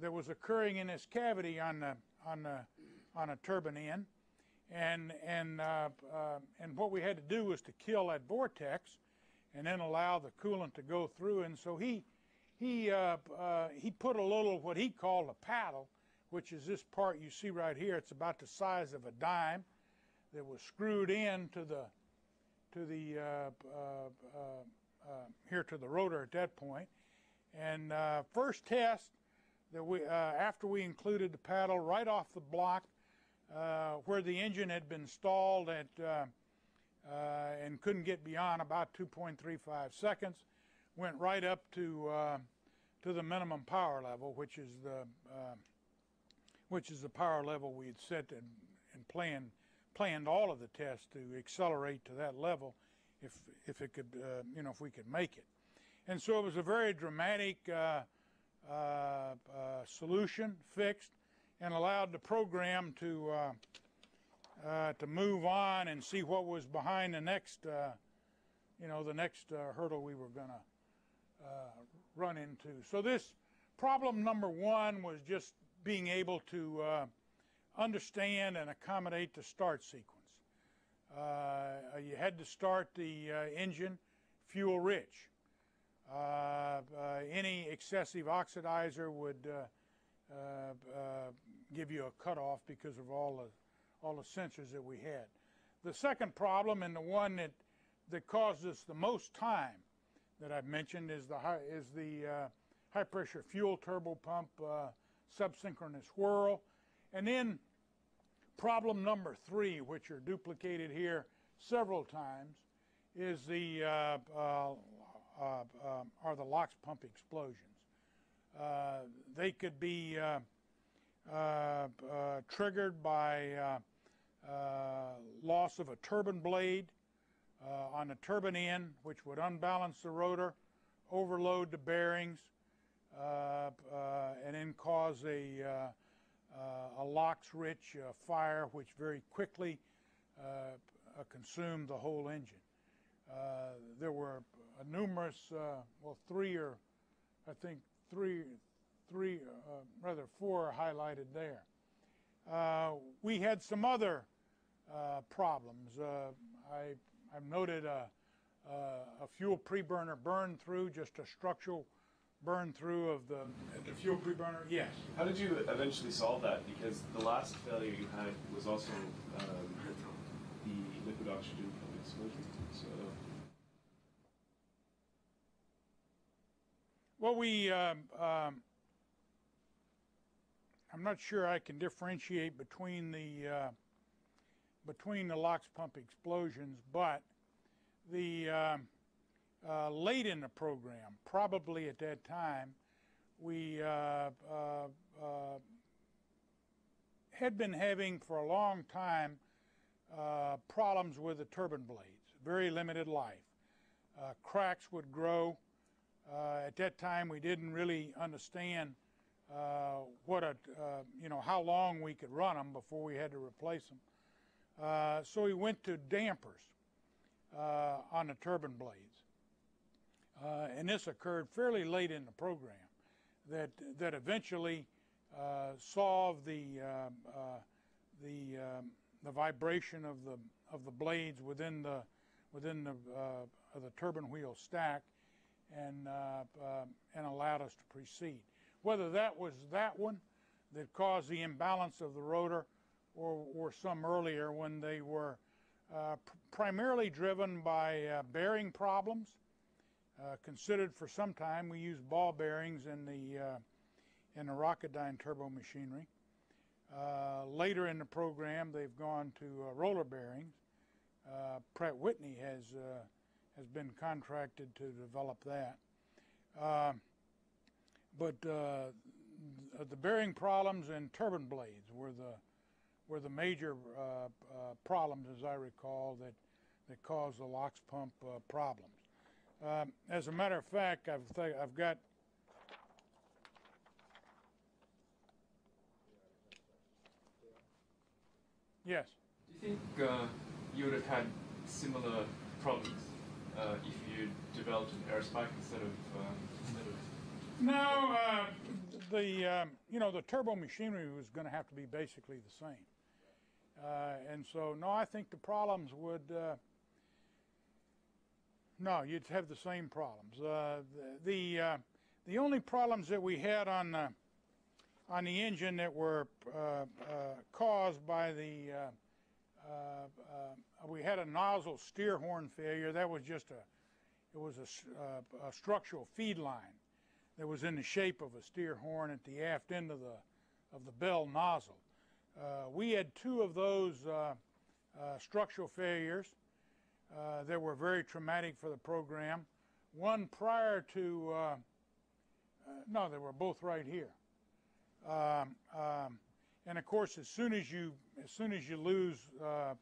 S2: that was occurring in this cavity on the on the on a turbine end, and and uh, uh, and what we had to do was to kill that vortex, and then allow the coolant to go through. And so he he uh, uh he put a little what he called a paddle, which is this part you see right here. It's about the size of a dime, that was screwed in to the to the uh, uh, here to the rotor at that point. And uh, first test that we uh, after we included the paddle right off the block uh, where the engine had been stalled at and couldn't get beyond about 2.35 seconds, went right up to to the minimum power level, which is the uh, which is the power level we had set and, and planned planned all of the tests to accelerate to that level if, if it could, uh, you know, if we could make it. And so it was a very dramatic uh, uh, uh solution, fixed, and allowed the program to, uh, uh, to move on and see what was behind the next, you know, the next hurdle we were going to run into. So this problem number one was just being able to understand and accommodate the start sequence. Uh, you had to start the uh, engine fuel rich. Uh, uh any excessive oxidizer would uh, uh, give you a cutoff because of all the, all the sensors that we had. The second problem, and the one that, that caused us the most time that I've mentioned, is the high, is the high pressure fuel turbo pump subsynchronous whirl. And then Problem number three, which are duplicated here several times, is the uh, uh, uh, um, are the LOX pump explosions. Uh, they could be uh, uh, triggered by loss of a turbine blade on the turbine end, which would unbalance the rotor, overload the bearings, and then cause a uh, a LOX-rich uh, fire which very quickly uh, consumed the whole engine. there were numerous, uh, well, three or I think three, three, uh, rather four highlighted there. Uh, we had some other problems. I, I've noted a, a fuel pre-burner burn through, just a structural burn through of the, the fuel pre-burner? Yes.
S4: How did you eventually solve that? Because the last failure you had was also um, the liquid oxygen explosion. So.
S2: Well, we, um, um, I'm not sure I can differentiate between the uh, between the LOX pump explosions, but the um, uh, late in the program, probably at that time, we uh, uh, uh, had been having for a long time uh, problems with the turbine blades, very limited life. Cracks would grow. Uh, at that time, we didn't really understand uh, what a, uh, you know, how long we could run them before we had to replace them. Uh, so we went to dampers uh, on the turbine blades. Uh, and this occurred fairly late in the program that, that eventually solved the, the, um, the vibration of the, of the blades within the, within the, the turbine wheel stack and, uh, uh, and allowed us to proceed. Whether that was that one that caused the imbalance of the rotor or, or some earlier when they were uh, pr- primarily driven by uh, bearing problems. Uh, considered for some time, we used ball bearings in the uh, in the Rocketdyne turbo machinery. Later in the program, they've gone to roller bearings. Pratt Whitney has has been contracted to develop that. Um, but uh, the bearing problems and turbine blades were the were the major uh, uh, problems, as I recall, that that caused the LOX pump uh, problems. Um, as a matter of fact, I've I've got. Yes.
S5: Do you think uh, you would have had similar problems uh, if you developed an aerospike instead of um, instead of
S2: No, uh, the um, you know the turbo machinery was going to have to be basically the same, uh, and so no, I think the problems would. Uh, no, you'd have the same problems. Uh, the the, uh, the only problems that we had on the on the engine that were uh, caused by the we had a nozzle steer horn failure. That was just a it was a, uh, a structural feed line that was in the shape of a steer horn at the aft end of the of the bell nozzle. Uh, we had two of those uh, uh, structural failures uh, that were very traumatic for the program. One prior to uh, uh, no, they were both right here. Um, um, and of course, as soon as you as soon as you lose uh, uh,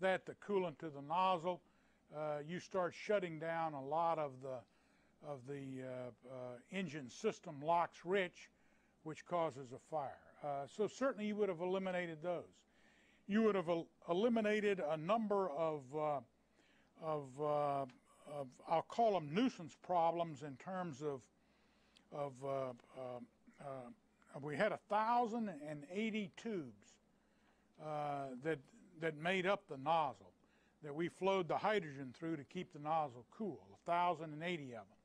S2: that the coolant to the nozzle, uh, you start shutting down a lot of the of the uh, uh, engine system LOX rich, which causes a fire. So certainly you would have eliminated those. You would have el- eliminated a number of of, of I'll call them nuisance problems in terms of of uh, uh, uh, we had a thousand and eighty tubes uh, that that made up the nozzle that we flowed the hydrogen through to keep the nozzle cool. A thousand and eighty of them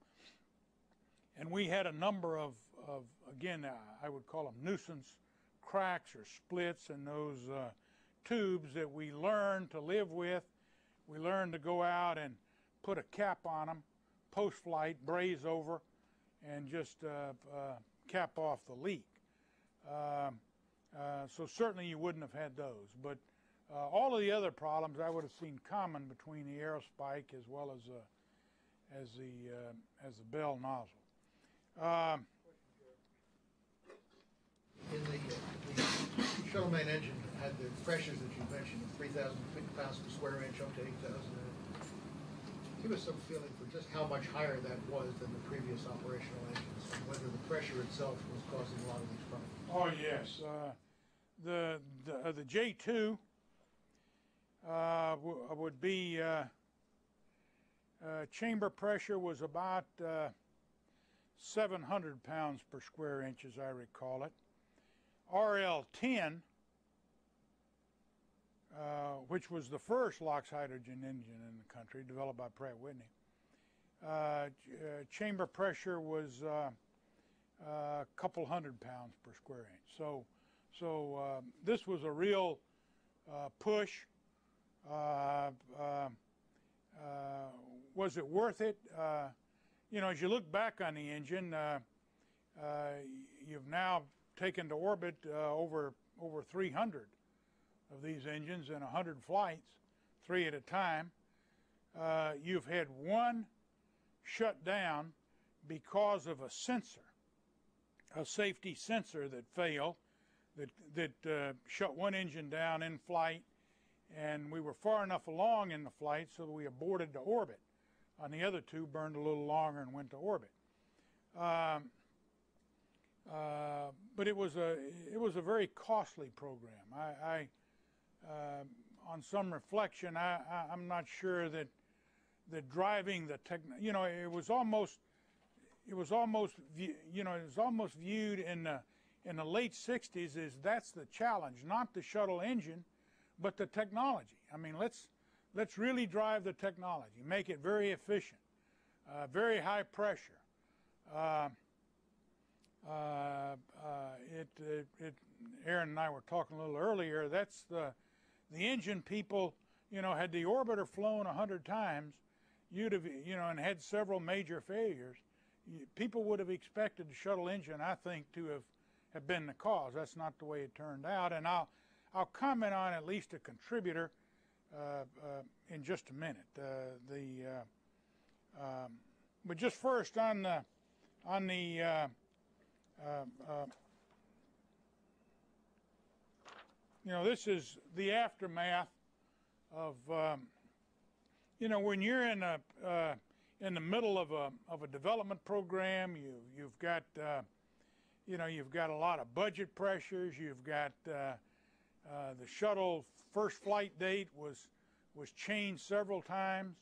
S2: and we had a number of, of again, uh, I would call them nuisance cracks or splits in those uh, tubes that we learned to live with. We learned to go out and put a cap on them, post flight, braze over, and just uh, uh, cap off the leak. Um, uh, so certainly you wouldn't have had those. But uh, all of the other problems I would have seen common between the Aerospike as well as, uh, as, the, uh, as the Bell nozzle. Um,
S6: In the, the shuttle main engine had the pressures that you mentioned, three thousand pounds per square inch up to eight thousand. Give us some feeling for just how much higher that was than the previous operational engines, and whether the pressure itself was causing a lot of these problems.
S2: Oh yes, uh, the the, uh, the J two uh, w- would be uh, uh, chamber pressure was about uh, 700 pounds per square inch, as I recall it. RL ten, uh, which was the first LOX hydrogen engine in the country, developed by Pratt Whitney. Uh, uh, chamber pressure was uh, a couple hundred pounds per square inch. So, so um, this was a real uh, push. Uh, um, uh, was it worth it? Uh, you know, as you look back on the engine, uh, you've now taken to orbit over over 300 of these engines in 100 flights, three at a time. You've had one shut down because of a sensor a safety sensor that failed that that uh, shut one engine down in flight and we were far enough along in the flight so that we aborted to orbit. On the other two, burned a little longer and went to orbit. Um, uh, but it was a it was a very costly program. I, I uh, on some reflection, I, I, I'm not sure that that driving the tech, you know, it was almost it was almost you know it was almost viewed in the in the late 60s is that's the challenge, not the shuttle engine, but the technology. I mean, let's let's really drive the technology, make it very efficient, uh, very high pressure. Uh, uh, uh, it, it, it, Aaron and I were talking a little earlier. That's the the engine people. You know, had the orbiter flown a hundred times, you'd have you know, and had several major failures. People would have expected the shuttle engine, I think, to have have been the cause. That's not the way it turned out, and I'll I'll comment on at least a contributor uh, uh, in just a minute. Uh, the uh, um, but just first on the on the uh, uh, you know this is the aftermath of um, you know when you're in a in the middle of a of a development program you you've got you know you've got a lot of budget pressures you've got uh, uh, the shuttle first flight date was was changed several times.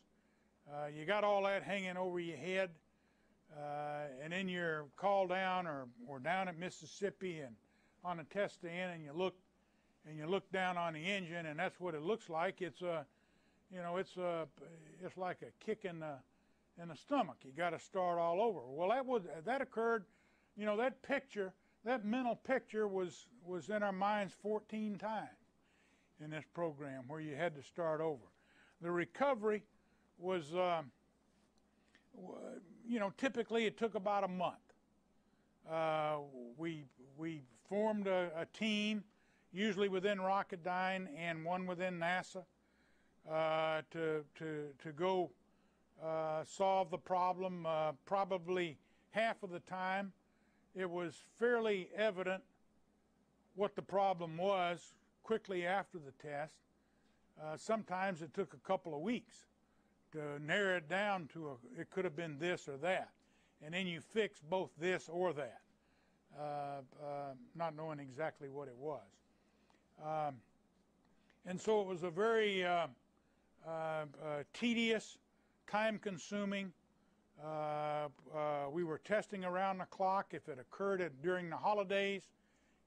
S2: Uh, you got all that hanging over your head uh, and then you're called down or, or down at Mississippi and on a test stand and you look and you look down on the engine and that's what it looks like. It's a you know it's a it's like a kick in the in the stomach. You got to start all over. Well that was that occurred you know that picture that mental picture was was in our minds 14 times in this program where you had to start over the recovery was um, you know typically it took about a month uh, we we formed a, a team usually within Rocketdyne and one within NASA uh, to to to go uh, solve the problem. Uh, probably half of the time, it was fairly evident what the problem was quickly after the test. Uh, sometimes it took a couple of weeks to narrow it down to a, it could have been this or that, and then you fix both this or that, uh, uh, not knowing exactly what it was. Um, and so it was a very uh, uh, uh, tedious, time-consuming. Uh, uh, we were testing around the clock. If it occurred at, during the holidays,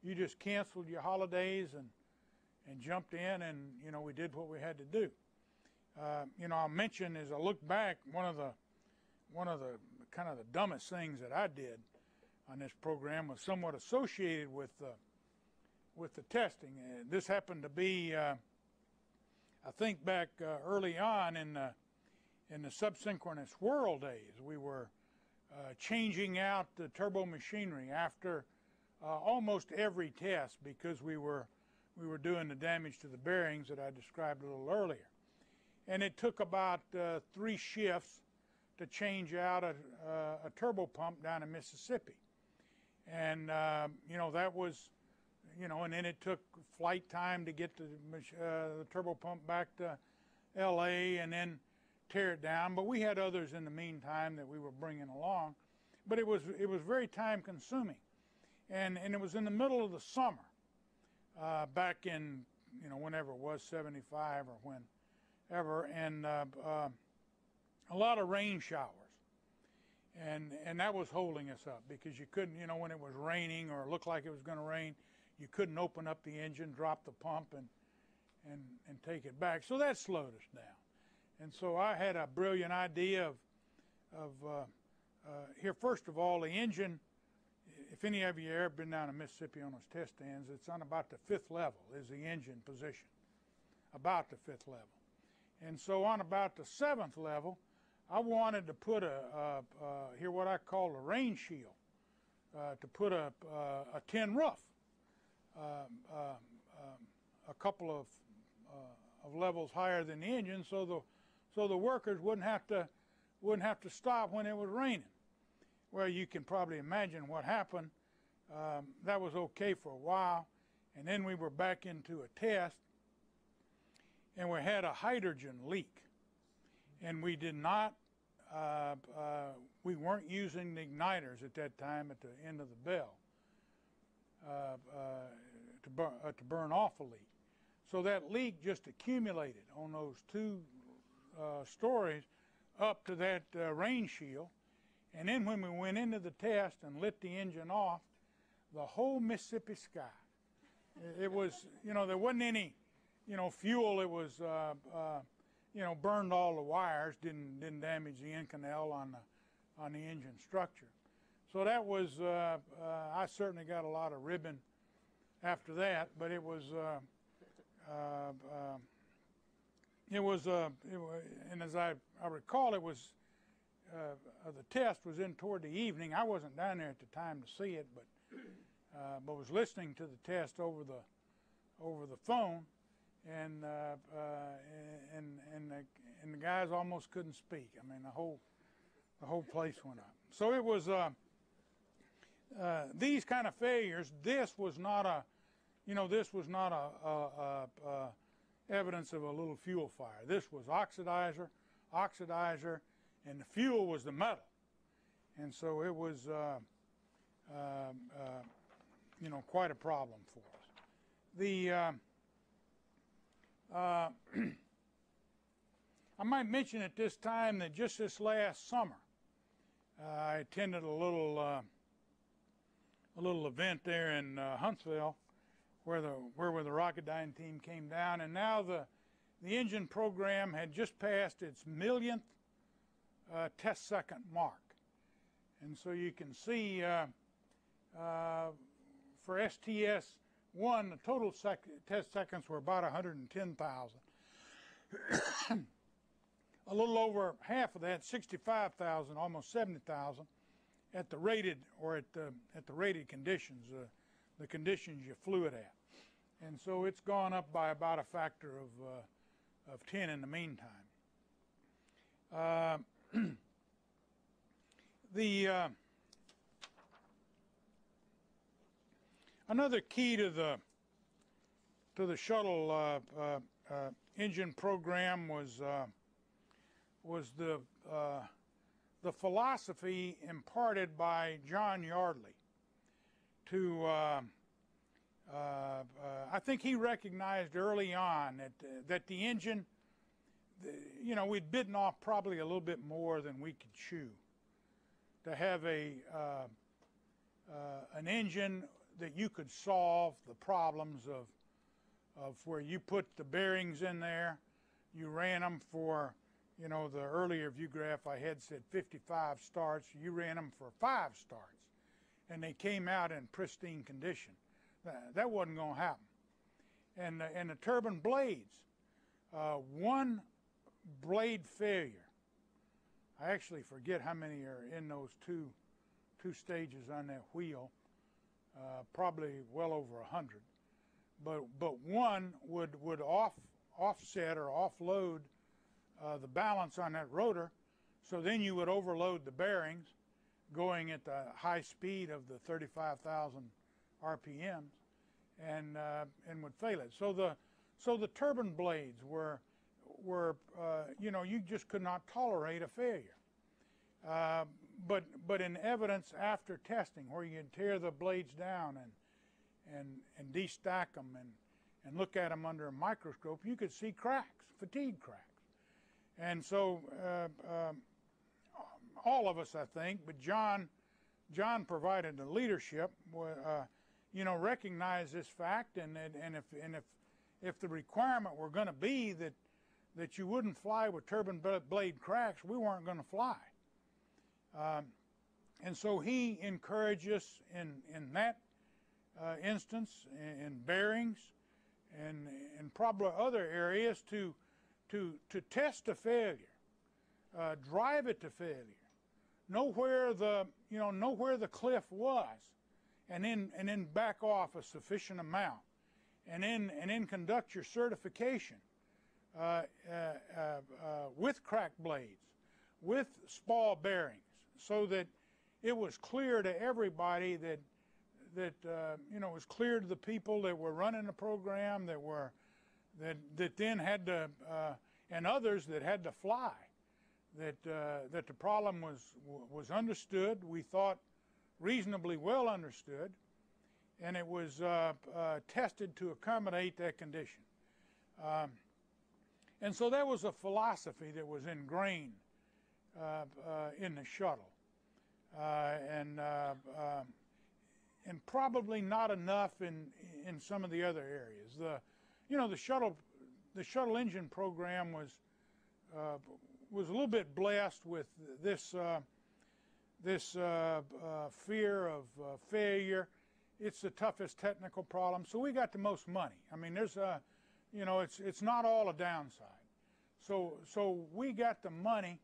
S2: you just canceled your holidays and and jumped in, and you know we did what we had to do. Uh, you know, I'll mention as I look back, one of the one of the kind of the dumbest things that I did on this program was somewhat associated with with the testing. Uh, this happened to be, uh, I think, back early on in the in the subsynchronous whirl days. We were uh, changing out the turbo machinery after uh, almost every test because we were we were doing the damage to the bearings that I described a little earlier. And it took about uh, three shifts to change out a, uh, a turbo pump down in Mississippi. And, uh, you know, that was, you know, and then it took flight time to get the, uh, the turbo pump back to LA and then tear it down. But we had others in the meantime that we were bringing along. But it was, it was very time consuming. And, and it was in the middle of the summer uh, back in you know whenever it was 75 or whenever and uh, uh, a lot of rain showers and and that was holding us up because you couldn't you know when it was raining or looked like it was going to rain you couldn't open up the engine drop the pump and and and take it back so that slowed us down and so I had a brilliant idea of of uh, uh, here first of all the engine if any of you have ever been down to Mississippi on those test stands, it's on about the fifth level is the engine position, about the fifth level. And so on about the seventh level, I wanted to put a, a, here what I call a rain shield, uh, to put a, a, a tin roof, um, um, um, a couple of uh, of levels higher than the engine, so the so the workers wouldn't have to wouldn't have to stop when it was raining. Well, you can probably imagine what happened. Um, that was okay for a while, and then we were back into a test. and we had a hydrogen leak. And we did not, uh, uh, we weren't using the igniters at that time at the end of the bell uh, uh, to, burn, uh, to burn off a leak. So that leak just accumulated on those two uh, stories up to that uh, rain shield. And then when we went into the test and lit the engine off, the whole Mississippi sky, it- was, you know, there wasn't any, you know, fuel. It was, uh, uh, you know, burned all the wires, didn't didn't damage the Inconel on the on the engine structure. So that was, uh, uh, I certainly got a lot of ribbon after that, but it was, uh, uh, it was, uh, it wa and as I, I recall, it was, uh, the test was in toward the evening. I wasn't down there at the time to see it, but, uh, but was listening to the test over the, over the phone, and, uh, uh, and, and, the, and the guys almost couldn't speak. I mean, the whole, the whole place went up. So it was, uh, uh, these kind of failures, this was not a, you know, this was not a, a, a, a evidence of a little fuel fire. This was oxidizer, oxidizer, and the fuel was the metal. And so it was, uh, uh, uh, you know, quite a problem for us. The, uh, uh, I might mention at this time that just this last summer, uh, I attended a little uh, a little event there in Huntsville, where the where, where the Rocketdyne team came down, and now the the engine program had just passed its millionth uh, test second mark, and so you can see uh, uh, for STS one, the total sec- test seconds were about 110,000. a little over half of that, 65,000, almost 70,000, at the rated or at the at the rated conditions, uh, the conditions you flew it at, and so it's gone up by about a factor of uh, of 10 in the meantime. Uh, the uh, another key to the to the shuttle uh, uh, uh, engine program was was the the philosophy imparted by John Yardley to. Uh, uh, uh, I think he recognized early on that that the engine, the, you know, we'd bitten off probably a little bit more than we could chew. To have a uh, uh, an engine that you could solve the problems of of where you put the bearings in there, you ran them for, you know, the earlier view graph I had said 55 starts, you ran them for five starts, and they came out in pristine condition. That, wasn't going to happen. And the, and the turbine blades, uh, one blade failure. I actually forget how many are in those two two stages on that wheel. Uh, probably well over a hundred. But but one would would off offset or offload uh, the balance on that rotor, so then you would overload the bearings, going at the high speed of the 35,000 RPMs, and uh, and would fail it. So the so the turbine blades were were uh, you know you just could not tolerate a failure. Uh, but but in evidence after testing, where you can tear the blades down and and and destack them and and look at them under a microscope, you could see cracks, fatigue cracks. And so uh, um, all of us, I think, but John John provided the leadership. Uh, you know, recognize this fact, and and if and if if the requirement were going to be that that you wouldn't fly with turbine blade cracks, we weren't going to fly. Um, and so he encouraged us in, in that uh, instance, in, in, bearings, and, and probably other areas to, to, to test a failure, uh, drive it to failure, know where the, you know, know where the cliff was, and then, and then back off a sufficient amount, and then, and then conduct your certification uh, uh, uh, uh with crack blades, with spall bearings, so that it was clear to everybody that that uh, you know it was clear to the people that were running the program that were that, that then had to, uh, and others that had to fly, that, uh, that the problem was, was understood, we thought reasonably well understood, and it was uh, uh, tested to accommodate that condition. Um, and so there was a philosophy that was ingrained uh, uh, in the shuttle, uh, and um, and probably not enough in in some of the other areas. The you know the shuttle the shuttle engine program was was a little bit blessed with this uh, this uh, uh, fear of uh, failure. It's the toughest technical problem, so we got the most money. I mean, there's a, you know, it's it's not all a downside. So so we got the money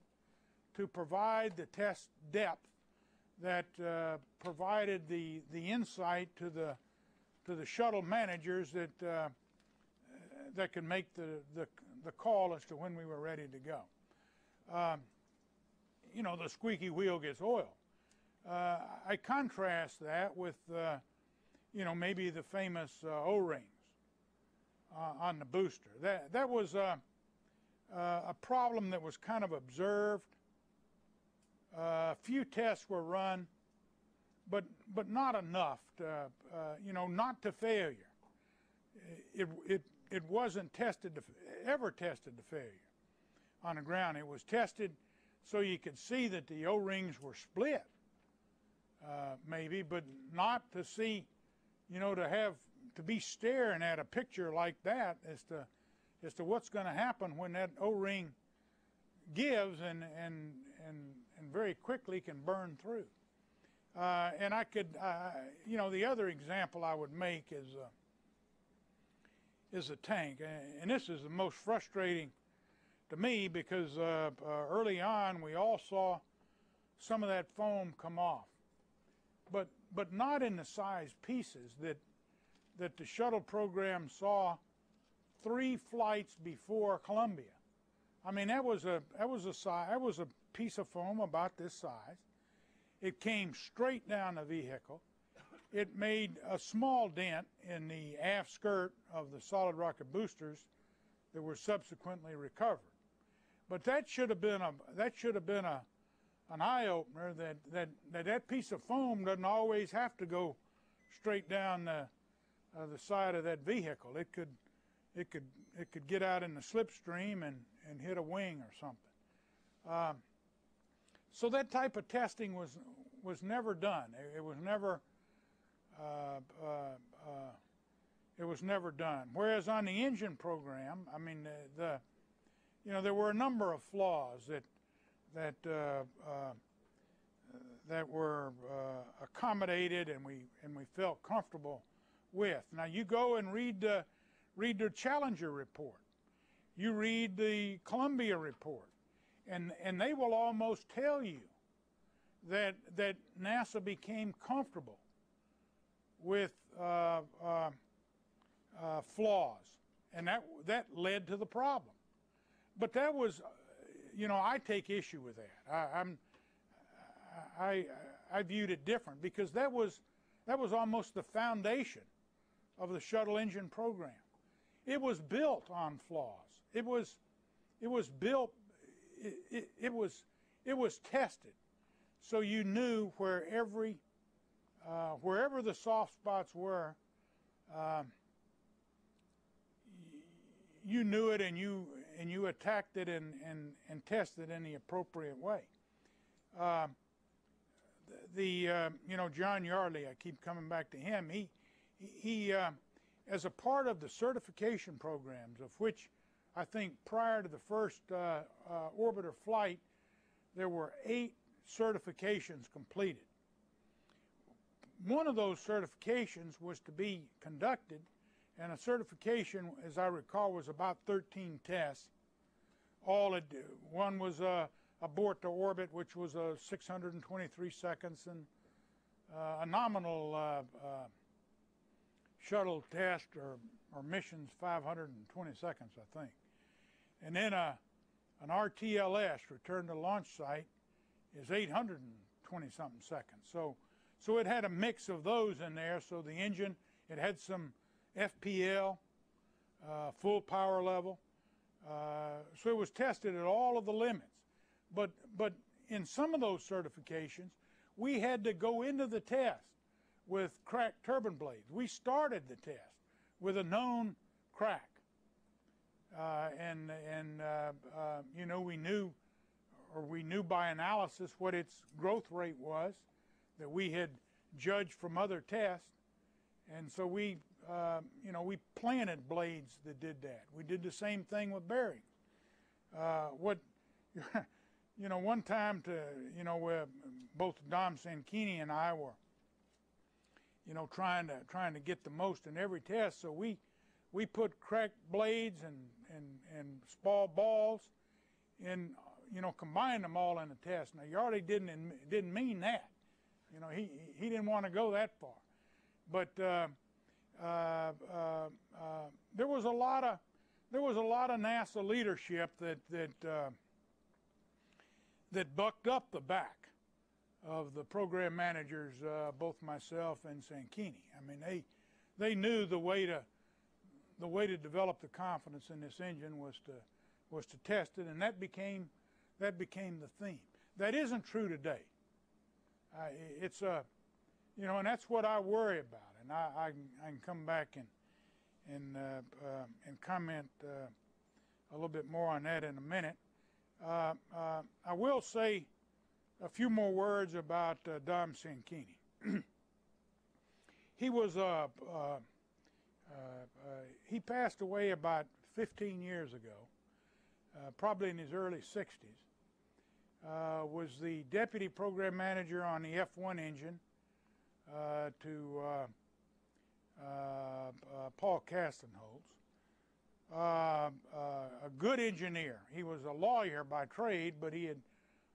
S2: to provide the test depth that uh, provided the the insight to the to the shuttle managers that uh, that could make the, the the call as to when we were ready to go. Um, you know, the squeaky wheel gets oil. Uh, I contrast that with, uh, you know, maybe the famous uh, O-rings uh, on the booster. That that was uh, uh, a problem that was kind of observed. A few tests were run, but but not enough to, you know, not to failure. It it it wasn't tested to, ever tested to failure on the ground. It was tested so you could see that the O-rings were split, uh, maybe, but not to see, you know, to have to be staring at a picture like that as to as to what's going to happen when that O-ring gives and and and and very quickly can burn through. Uh, and I could, uh, you know, the other example I would make is uh, is a tank, and this is the most frustrating to me because uh, uh, early on we all saw some of that foam come off, but but not in the size pieces that that the shuttle program saw three flights before Columbia. I mean that was a that was a size that was a piece of foam about this size. It came straight down the vehicle. It made a small dent in the aft skirt of the solid rocket boosters that were subsequently recovered. But that should have been a that should have been a an eye opener that, that that that piece of foam doesn't always have to go straight down the uh, the side of that vehicle. It could it could it could get out in the slipstream and and hit a wing or something. Um, so that type of testing was was never done. It, it was never uh, uh, uh, it was never done. Whereas on the engine program, I mean the, the you know, there were a number of flaws that that uh, uh, that were uh, accommodated and we and we felt comfortable with. Now you go and read the read the Challenger report, you read the Columbia report, and and they will almost tell you that that NASA became comfortable with uh, uh, uh, flaws, and that that led to the problem but that was, you know, I take issue with that. I, I'm, I, I viewed it different because that was, that was almost the foundation of the shuttle engine program. It was built on flaws. It was, it was built, it, it, it was, it was tested, so you knew where every, uh, wherever the soft spots were. Um, you knew it and you and you attacked it and, and, and tested in the appropriate way. Uh, the uh, you know John Yardley, I keep coming back to him. He he uh, as a part of the certification programs, of which I think prior to the first uh, uh, orbiter flight, there were eight certifications completed. One of those certifications was to be conducted and a certification, as I recall, was about 13 tests. All it, one was uh, abort to orbit, which was uh, 623 seconds, and uh, a nominal uh, uh, shuttle test or, or missions 520 seconds, I think. And then uh, an RTLS, return to launch site, is 820 something seconds. So, so it had a mix of those in there. So the engine, it had some FPL, uh, full power level. Uh, so it was tested at all of the limits. But, but in some of those certifications, we had to go into the test with cracked turbine blades. We started the test with a known crack. Uh, and and uh, uh, you know we knew, or we knew by analysis what its growth rate was, that we had judged from other tests, and so we uh, you know we planted blades that did that. We did the same thing with bearings. Uh, what you know one time to you know both Dom Sanchini and I were you know trying to trying to get the most in every test, so we we put cracked blades and and, and small balls and you know combined them all in a test. Now Yardley didn't didn't mean that. You know he he didn't want to go that far, but uh, there was a lot of there was a lot of NASA leadership that that uh, that bucked up the back of the program managers, uh, both myself and Sanchini. I mean they they knew the way to the way to develop the confidence in this engine was to was to test it, and that became that became the theme. That isn't true today. Uh, it's a, you know, and that's what I worry about. And I, I, can, I can come back and and uh, uh, and comment uh, a little bit more on that in a minute. Uh, uh, I will say a few more words about Dom Sanchini. he was uh, uh, he passed away about 15 years ago, uh, probably in his early 60s. was the deputy program manager on the F1 engine to Paul Castenholz. Uh, uh, a good engineer. He was a lawyer by trade, but he had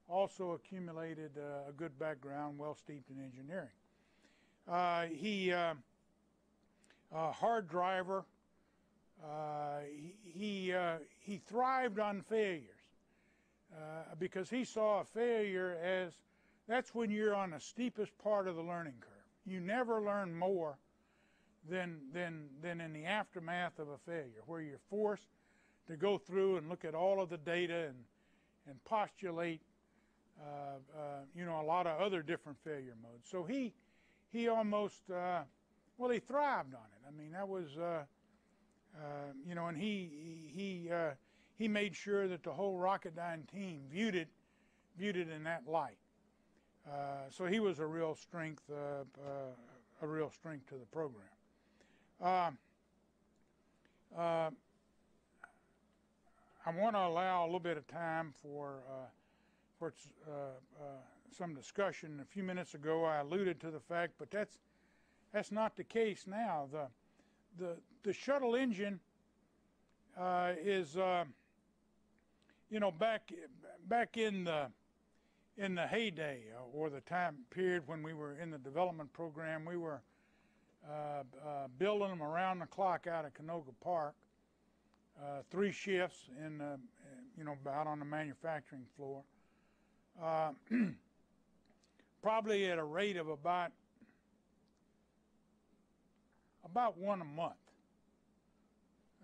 S2: also accumulated uh, a good background, well steeped in engineering. he uh, hard driver. Uh, he he, uh, he thrived on failures uh, because he saw a failure as that's when you're on the steepest part of the learning curve. You never learn more than than than in the aftermath of a failure, where you're forced to go through and look at all of the data and and postulate, uh, uh, you know, a lot of other different failure modes. So he he almost well, he thrived on it. I mean, that was, uh, uh, you know, and he he uh, he made sure that the whole Rocketdyne team viewed it viewed it in that light. Uh, so he was a real strength, uh, uh, a real strength to the program. Um, I want to allow a little bit of time for for some discussion. A few minutes ago, I alluded to the fact, but that's that's not the case now. The, the, the shuttle engine uh, is, uh, you know, back, back in the, in the heyday uh, or the time period when we were in the development program, we were uh, uh, building them around the clock out at Canoga Park, uh, three shifts in, you know, out on the manufacturing floor. probably at a rate of about about one a month.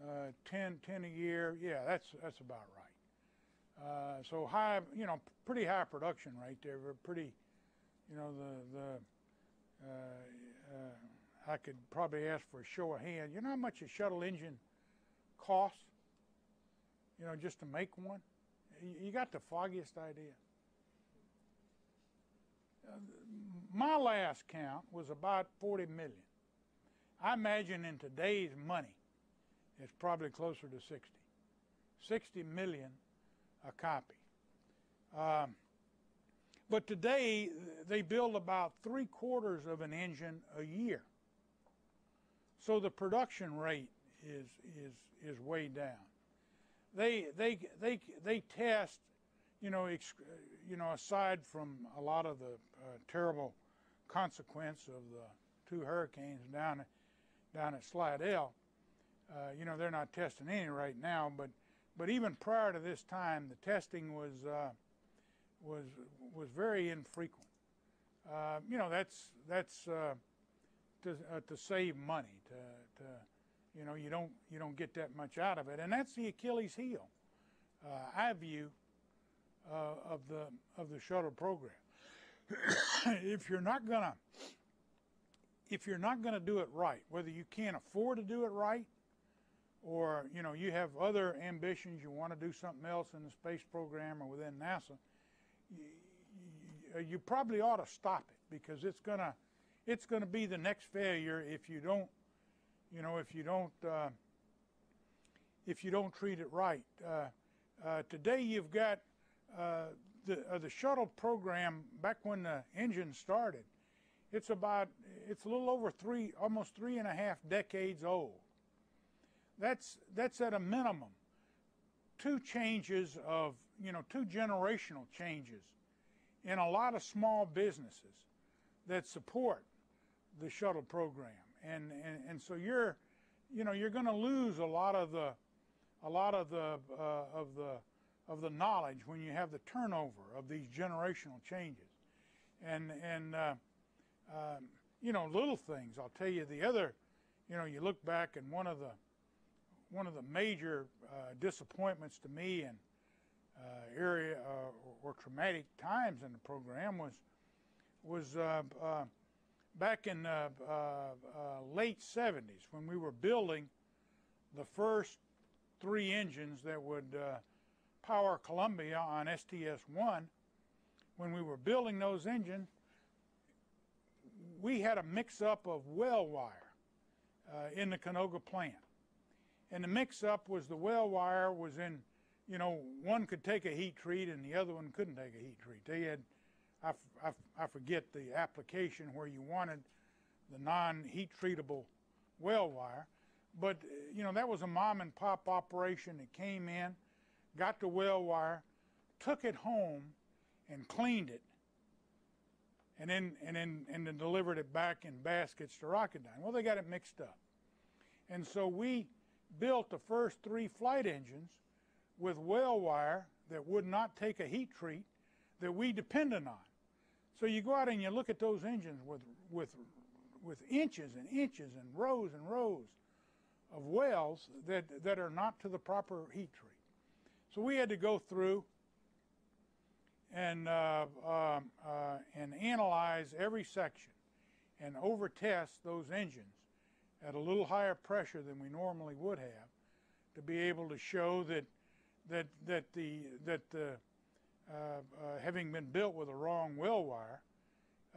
S2: Uh, 10, 10 a year, yeah, that's that's about right. Uh, so high, you know, pretty high production rate there. Pretty, you know, the the uh, uh, I could probably ask for a show of hand. You know how much a shuttle engine costs? You know, just to make one. You got the foggiest idea. Uh, my last count was about 40 million. I imagine in today's money, it's probably closer to 60. 60 million a copy. Um, but today, they build about three quarters of an engine a year. So the production rate is, is, is way down. They, they, they, they test, you know, you know, aside from a lot of the uh, terrible consequence of the two hurricanes down down at Slidell. Uh, you know, they're not testing any right now, but but even prior to this time, the testing was uh, was was very infrequent. Uh, you know, that's that's uh, to uh, to save money, to to You know, you don't you don't get that much out of it, and that's the Achilles heel. Uh, I view uh, of the of the shuttle program. if you're not gonna if you're not gonna do it right, whether you can't afford to do it right, or you know you have other ambitions, you want to do something else in the space program or within NASA, you, you, you probably ought to stop it because it's gonna it's gonna be the next failure if you don't you know if you don't uh, if you don't treat it right. Uh, uh, today you've got uh, the uh, the shuttle program back when the engine started. It's about it's a little over three, almost three and a half decades old. That's that's at a minimum two changes of you know two generational changes in a lot of small businesses that support the shuttle program, and and, and so you're you know you're going to lose a lot of the a lot of the uh, of the of the knowledge when you have the turnover of these generational changes, and and uh, um, you know little things. I'll tell you the other, you know, you look back and one of the one of the major uh, disappointments to me and uh, area uh, or, or, traumatic times in the program was was back in uh, uh, uh late 70s when we were building the first three engines that would uh, power Columbia on STS-1. When we were building those engines, we had a mix-up of weld wire in the Canoga plant and the mix-up was the weld wire was in, you know, one could take a heat treat and the other one couldn't take a heat treat. They had, I, I, I forget the application where you wanted the non-heat treatable weld wire, but uh, you know that was a mom and pop operation that came in, got the weld wire, took it home, and cleaned it, and then and then and then delivered it back in baskets to Rocketdyne. Well, they got it mixed up, and so we built the first three flight engines with weld wire that would not take a heat treat that we depended on. So you go out and you look at those engines with, with, with inches and inches and rows and rows of welds that, that are not to the proper heat treat. So we had to go through and, uh, uh, uh, and analyze every section and over test those engines at a little higher pressure than we normally would have to be able to show that that that the that the having been built with a wrong weld wire,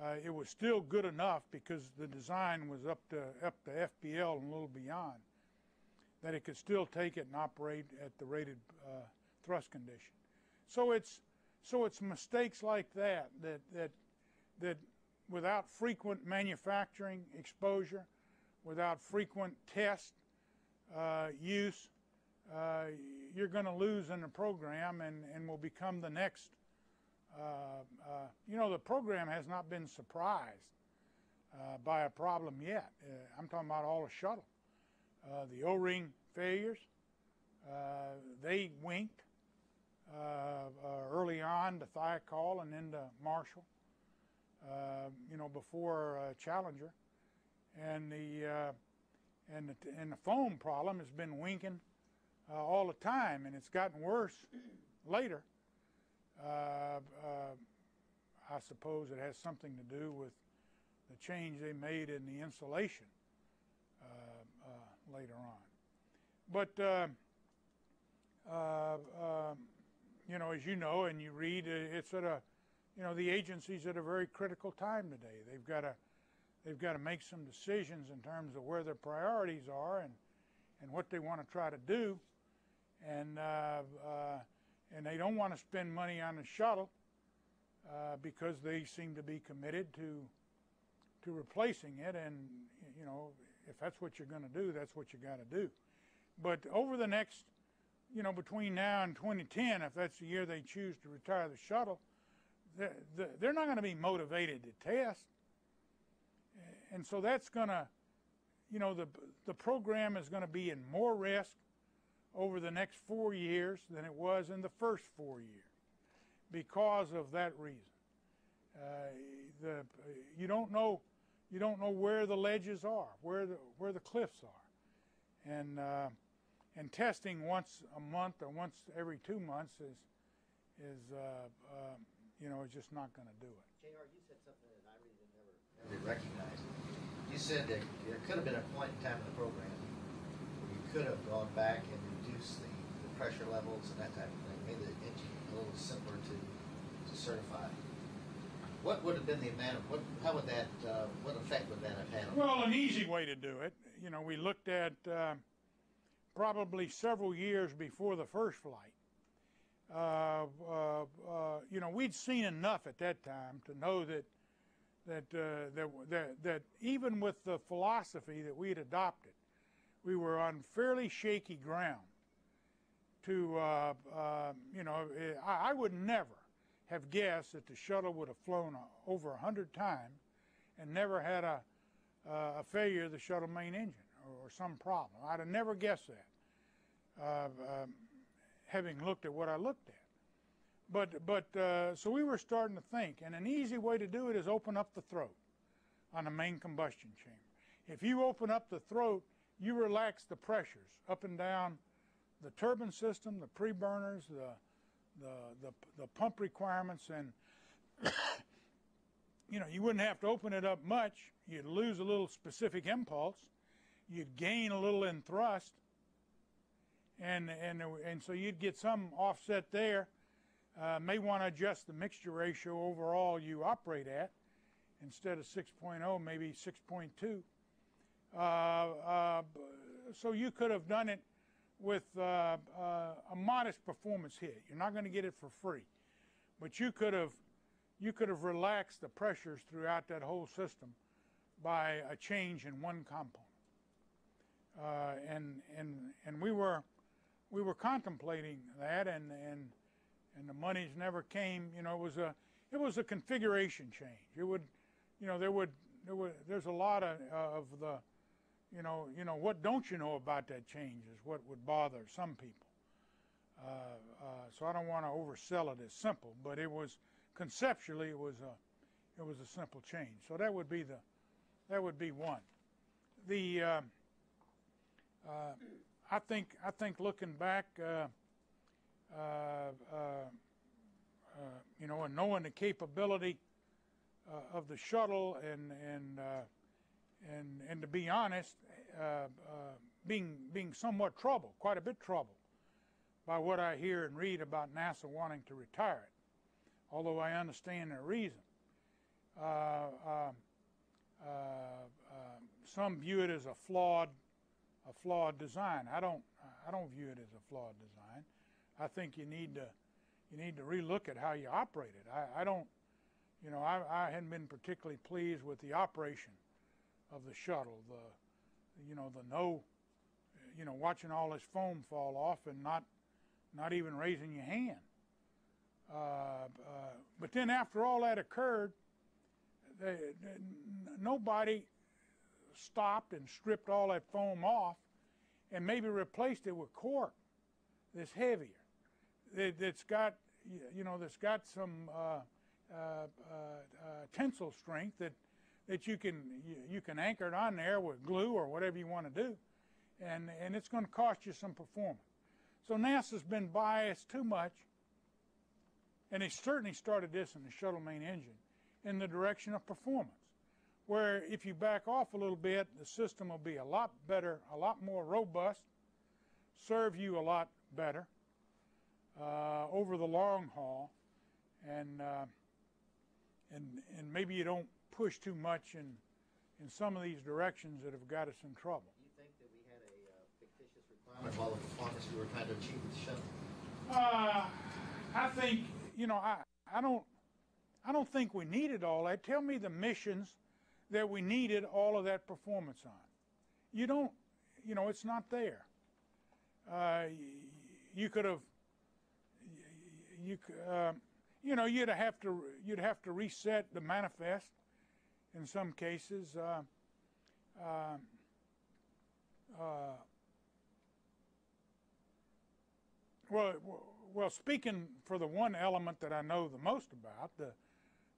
S2: uh, it was still good enough because the design was up to up to FPL and a little beyond that it could still take it and operate at the rated uh, thrust condition. So it's so it's mistakes like that that that that without frequent manufacturing exposure without frequent test uh, use, uh, you're going to lose in the program and, and will become the next. Uh, uh, you know, the program has not been surprised uh, by a problem yet. I'm talking about all the shuttle. the O-ring failures, they winked early on to Thiokol and then to Marshall, you know, before Challenger and the uh, and the, and the foam problem has been winking uh, all the time, and it's gotten worse later. Uh, uh, I suppose it has something to do with the change they made in the insulation uh, uh, later on. But um, you know, as you know, and you read, it's at a you know the agency's at a very critical time today. They've got to they've got to make some decisions in terms of where their priorities are and, and what they want to try to do. And, uh, uh, and they don't want to spend money on the shuttle uh, because they seem to be committed to, to replacing it. And, you know, if that's what you're going to do, that's what you got to do. But over the next, you know, between now and 2010, if that's the year they choose to retire the shuttle, they're, they're not going to be motivated to test and so that's going to, you know, the, the program is going to be in more risk over the next four years than it was in the first four years because of that reason. Uh, the, you don't know you don't know where the ledges are, where the where the cliffs are, and uh, and testing once a month or once every two months is is uh, uh, you know is just not going to do it.
S1: JR, you said something that I really never, never recognized. You said that there could have been a point in time in the program where you could have gone back and reduced the, the pressure levels and that type of thing, made the engine a little simpler to, to certify. What would have been the amount of, what, how would that, uh, what effect would that have had on?
S2: Well, an easy way to do it, you know, we looked at uh, probably several years before the first flight. Uh, uh, uh, you know, we'd seen enough at that time to know that that uh, that, that that even with the philosophy that we had adopted, we were on fairly shaky ground. To uh, uh, you know, eh, I, I would never have guessed that the shuttle would have flown over a hundred times and never had a uh, a failure of the shuttle main engine or, or some problem. I'd have never guessed that, uh, um, having looked at what I looked at. But, but uh, so we were starting to think, and an easy way to do it is open up the throat on the main combustion chamber. If you open up the throat, you relax the pressures up and down the turbine system, the pre-burners, the, the, the, the pump requirements, and you know, you wouldn't have to open it up much. You'd lose a little specific impulse. You'd gain a little in thrust. And, and, and so you'd get some offset there. Uh, may want to adjust the mixture ratio overall you operate at. Instead of 6.0, maybe 6.2. Uh, uh, so you could have done it with uh, uh, a modest performance hit. You're not going to get it for free. But you could have you could have relaxed the pressures throughout that whole system by a change in one component. Uh, and and and we were we were contemplating that, and and and the monies never came. You know, it was a it was a configuration change. It would, you know, there would there would there's a lot of of the, you know, you know what don't you know about that change is what would bother some people. Uh, uh, so I don't want to oversell it as simple, but it was conceptually it was a it was a simple change. So that would be the that would be one. The uh, uh, I think I think looking back, uh, uh, uh, you know, and knowing the capability of the shuttle, and and and and to be honest, uh, uh, being being somewhat troubled, quite a bit troubled, by what I hear and read about NASA wanting to retire it although I understand their reason. Uh, uh, uh, some view it as a flawed, a flawed design. I don't, I don't view it as a flawed design. I think you need to, you need to relook at how you operate it. I, I don't, you know, I, I hadn't been particularly pleased with the operation of the shuttle. The, you know, the no, you know, watching all this foam fall off and not, not even raising your hand. Uh, uh, but then after all that occurred, they, they, nobody stopped and stripped all that foam off and maybe replaced it with cork that's heavier, that, that's got, you know, that's got some uh, uh, uh, tensile strength that, that you can, you, can anchor it on there with glue or whatever you want to do. And, and it's going to cost you some performance. So NASA's been biased too much and they certainly started this in the shuttle main engine in the direction of performance. Where if you back off a little bit, the system will be a lot better, a lot more robust, serve you a lot better uh, over the long haul, and uh, and and maybe you don't push too much in in some of these directions that have got us in trouble.
S1: Do you think that we had a uh, fictitious requirement of all the performance we were trying to achieve with the shuttle?
S2: Uh, I think you know I I don't I don't think we needed all that. Tell me the missions that we needed all of that performance on. You don't, you know, it's not there. Uh, you could have, you uh, you know, you'd have to you'd have to reset the manifest in some cases. Uh, uh, well, well, speaking for the one element that I know the most about, the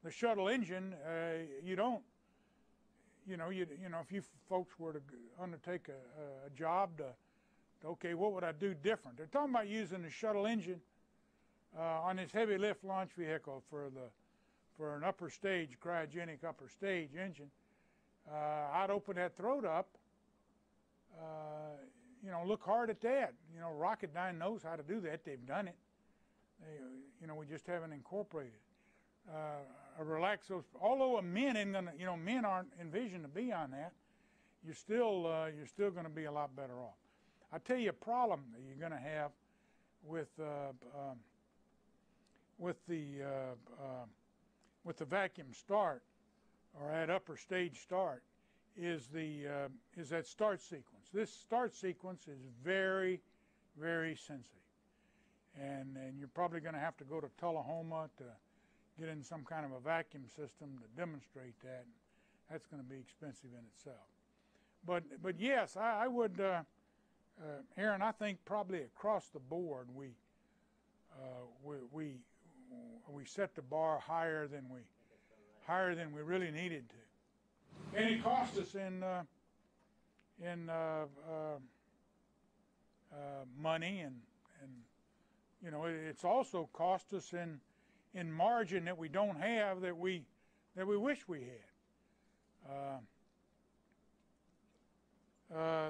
S2: the shuttle engine, uh, you don't you know, you you know, if you folks were to undertake a, a, a job to, to, okay, what would I do different? They're talking about using the shuttle engine uh, on this heavy lift launch vehicle for the for an upper stage cryogenic upper stage engine. Uh, I'd open that throat up. Uh, you know, look hard at that. You know, Rocketdyne knows how to do that. They've done it. They, uh, you know, we just haven't incorporated. Uh, a relaxo, although a men ain't gonna, you know, men aren't envisioned to be on that. You're still, uh, you're still going to be a lot better off. I tell you, a problem that you're going to have with, uh, um, with the, uh, with the vacuum start or at upper stage start is the uh, is that start sequence. This start sequence is very, very sensitive, and and you're probably going to have to go to Tullahoma to get in some kind of a vacuum system to demonstrate that. That's going to be expensive in itself. But but yes, I, I would, uh, uh, Aaron. I think probably across the board we uh, we we we set the bar higher than we higher than we really needed to. And it cost us in uh, in uh, uh, uh, money and and you know it, it's also cost us in in margin that we don't have that we that we wish we had. Uh, uh,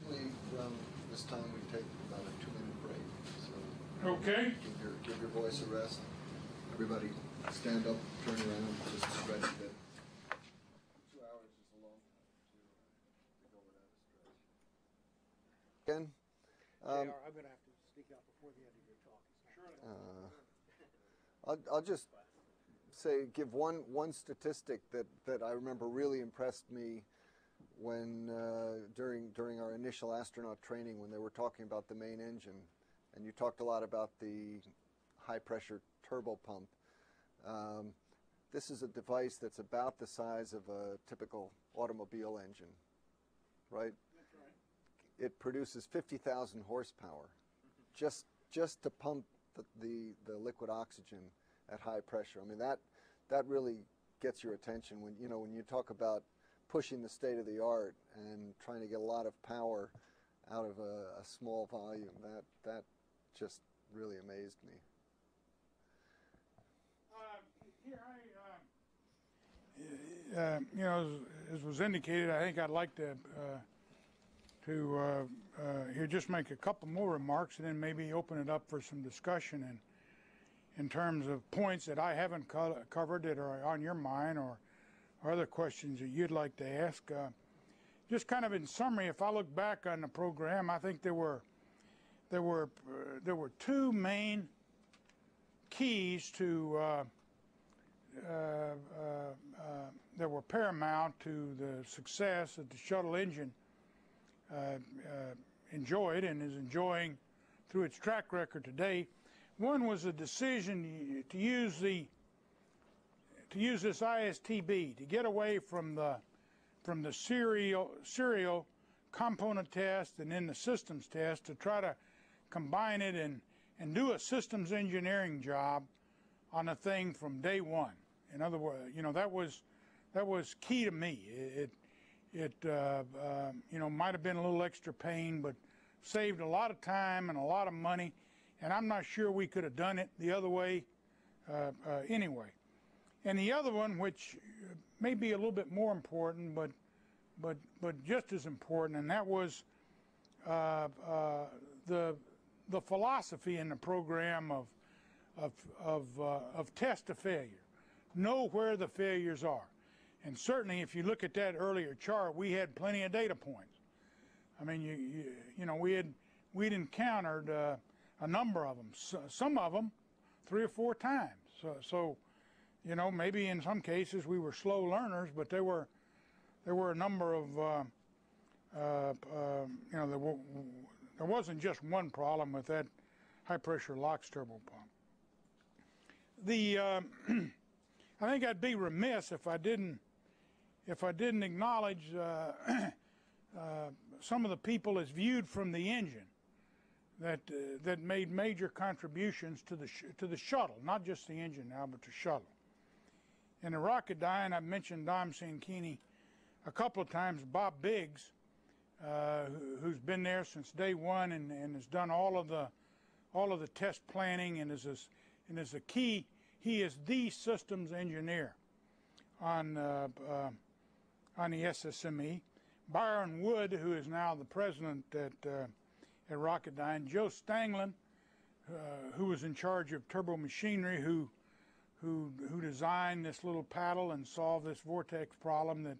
S3: Usually around this time, we take about a two-minute break, so
S2: okay.
S3: Give your, voice a rest. Everybody stand up, turn around, just stretch a bit. Two hours is a long time to, to go without a stretch. Ken? Um,
S6: I'm going to have to speak out before the end of your talk. Sure.
S3: Uh, I'll, I'll just say, give one, one statistic that, that I remember really impressed me when, uh, during, during our initial astronaut training, when they were talking about the main engine, and you talked a lot about the high pressure turbo pump. Um, this is a device that's about the size of a typical automobile engine, right? It produces 50,000 horsepower just just to pump the, the, the liquid oxygen at high pressure. I mean that that really gets your attention when you know when you talk about pushing the state of the art and trying to get a lot of power out of a, a small volume. That that just really amazed me.
S2: here I, uh, you know, as, as was indicated, I think I'd like to uh, to uh, uh, here just make a couple more remarks and then maybe open it up for some discussion and in terms of points that I haven't co- covered that are on your mind or, or other questions that you'd like to ask. Uh, just kind of in summary, if I look back on the program, I think there were there were uh, there were two main keys to that were paramount to the success that the shuttle engine uh, uh, enjoyed and is enjoying through its track record today. One was a decision to use the to use this ISTB to get away from the from the serial serial component test and then the systems test to try to combine it and and do a systems engineering job on a thing from day one. In other words, you know that was that was key to me. It it uh, uh, you know might have been a little extra pain, but saved a lot of time and a lot of money. And I'm not sure we could have done it the other way uh, uh anyway. And the other one, which may be a little bit more important, but but but just as important, and that was uh, uh, the the philosophy in the program of of of, of test to failure. Know where the failures are, and certainly if you look at that earlier chart, we had plenty of data points. I mean, you you, you know we had we'd encountered uh, a number of them, so, some of them three or four times. So so you know maybe in some cases we were slow learners, but there were there were a number of uh, uh, uh, you know there, w- there wasn't just one problem with that high pressure LOX turbo pump. The um, I think I'd be remiss if I didn't if I didn't acknowledge uh, uh, some of the people as viewed from the engine that uh, that made major contributions to the to the shuttle, not just the engine now, but the shuttle. In the Rocketdyne, I've mentioned Dom Sanchini a couple of times. Bob Biggs, uh, who- who's been there since day one and, and has done all of the all of the test planning and is a, and is a key. He is the systems engineer on uh, uh, on the SSME. Byron Wood, who is now the president at uh, at Rocketdyne. Joe Stangeland, uh, who was in charge of turbo machinery, who who who designed this little paddle and solved this vortex problem that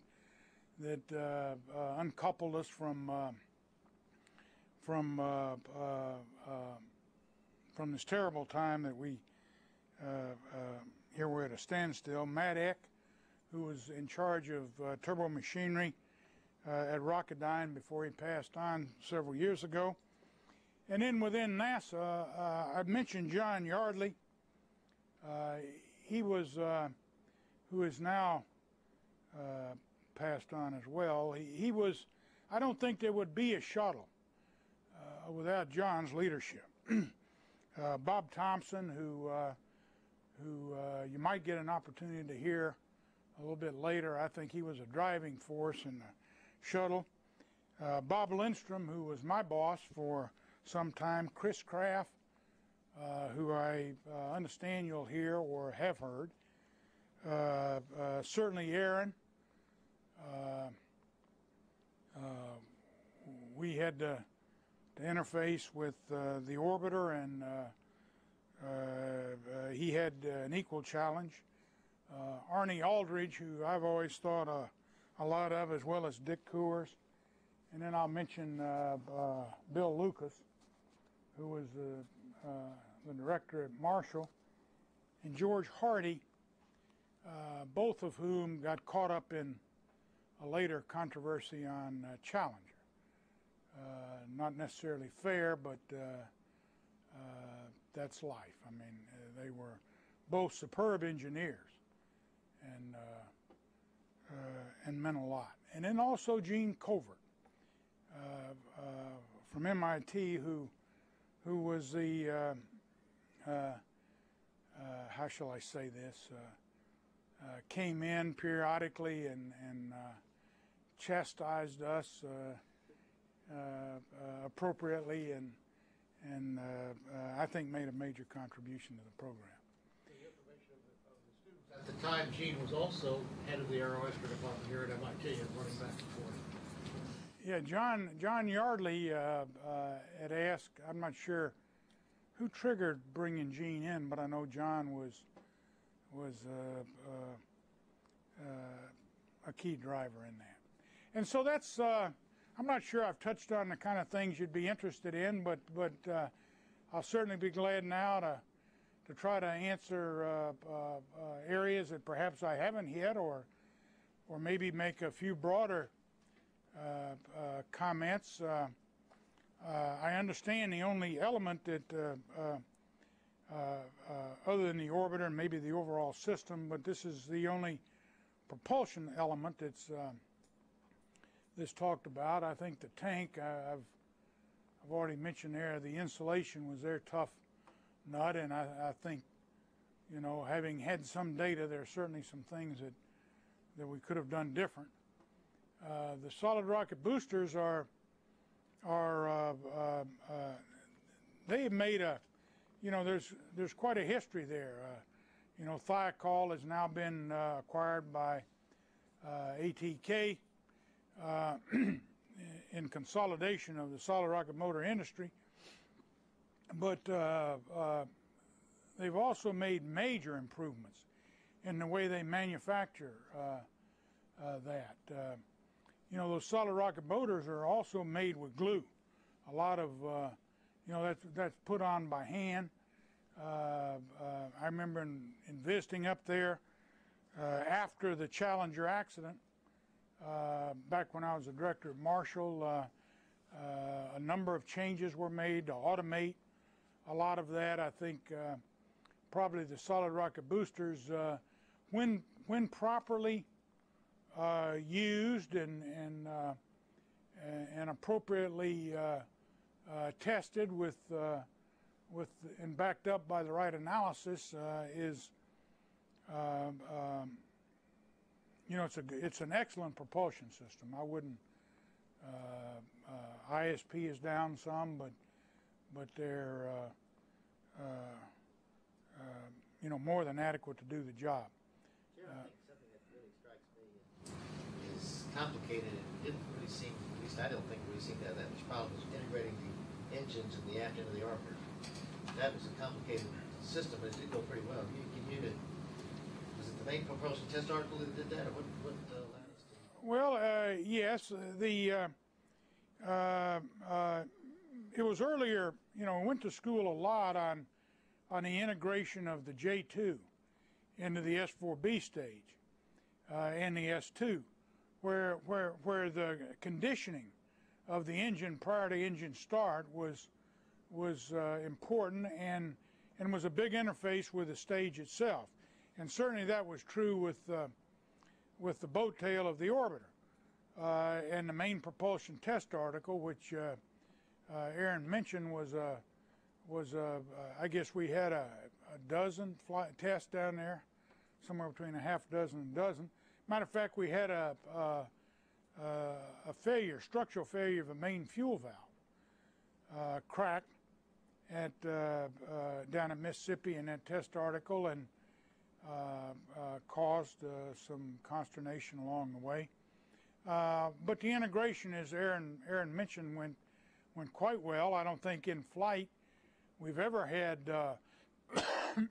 S2: that uh, uh, uncoupled us from from from this terrible time that we here we're at a standstill. Matt Eck, who was in charge of uh, turbo machinery uh, at Rocketdyne before he passed on several years ago. And then within NASA, uh, I mentioned John Yardley. Uh, he was, uh, who is now uh, passed on as well. He, he was, I don't think there would be a shuttle uh, without John's leadership. uh, Bob Thompson, who, uh, who uh, you might get an opportunity to hear a little bit later, I think he was a driving force in the shuttle. Uh, Bob Lindstrom, who was my boss for some time, Chris Kraft, uh, who I uh, understand you'll hear or have heard, uh, uh, certainly Aaron. We had to, to interface with the orbiter, and he had uh, an equal challenge. Uh, Arnie Aldrich, who I've always thought uh, a lot of, as well as Dick Kohrs. And then I'll mention uh, uh, Bill Lucas, who was uh, uh, the director at Marshall, and George Hardy, uh, both of whom got caught up in a later controversy on uh, Challenger. Uh, not necessarily fair, but uh, uh, that's life. I mean, uh, they were both superb engineers and, uh, uh, and meant a lot. And then also Gene Covert uh, uh from MIT, who, who was the, uh, uh, how shall I say this, came in periodically and, and chastised us appropriately and, and uh, uh, I think made a major contribution to the program.
S6: At the time, Gene was also head of the aeroastro department here at MIT and running back and forth.
S2: Yeah, John John Yardley uh, uh, had asked. I'm not sure who triggered bringing Gene in, but I know John was was uh, uh, uh, a key driver in that. And so that's. I'm not sure I've touched on the kind of things you'd be interested in, but but uh, I'll certainly be glad now to to try to answer uh, uh, uh, areas that perhaps I haven't hit, or or maybe make a few broader uh, uh, comments. I understand the only element that, other than the orbiter and maybe the overall system, but this is the only propulsion element that's that's talked about. I think the tank I've I've already mentioned there. The insulation was their tough nut, and I, I think you know having had some data, there are certainly some things that that we could have done different. Uh, the solid rocket boosters are are uh, uh, uh, they have made a you know there's there's quite a history there. Uh, you know, Thiokol has now been uh, acquired by ATK uh, in consolidation of the solid rocket motor industry. But uh, uh, they've also made major improvements in the way they manufacture uh, uh, that. Uh, you know, those solid rocket motors are also made with glue. A lot of, you know, that's, that's put on by hand. I remember in, up there after the Challenger accident, uh, back when I was the director at Marshall, uh, uh, a number of changes were made to automate a lot of that. I think uh, probably the solid rocket boosters, when when properly used and and and appropriately tested with with and backed up by the right analysis, is um, um, you know, it's a it's an excellent propulsion system. I wouldn't. Uh, uh, ISP is down some, but but they're uh, uh, uh, you know more than adequate to do the job.
S1: Something that really strikes me is complicated and didn't really seem, at least I don't think really seemed to have that much problem, was integrating the engines in the aft end of the orbiter. That was a complicated system, but it did go pretty well. You, can you, it the main propulsion test article that did that, what, what uh?
S2: Well, uh, yes, the uh, uh, uh, it was earlier. You know, I went to school a lot on on the integration of the J2 into the S4B stage and the S2, where where where the conditioning of the engine prior to engine start was was important and and was a big interface with the stage itself, and certainly that was true with. Uh, with the boat tail of the orbiter. Uh, and the main propulsion test article, which uh, uh, Aaron mentioned, was uh, was uh, I guess we had a, a dozen tests down there, somewhere between a half dozen and a dozen. Matter of fact, we had a a, a failure, structural failure of a main fuel valve, cracked at down in Mississippi in that test article, and caused uh, some consternation along the way. Uh, but the integration, as Aaron Aaron mentioned, went went quite well. I don't think in flight we've ever had uh,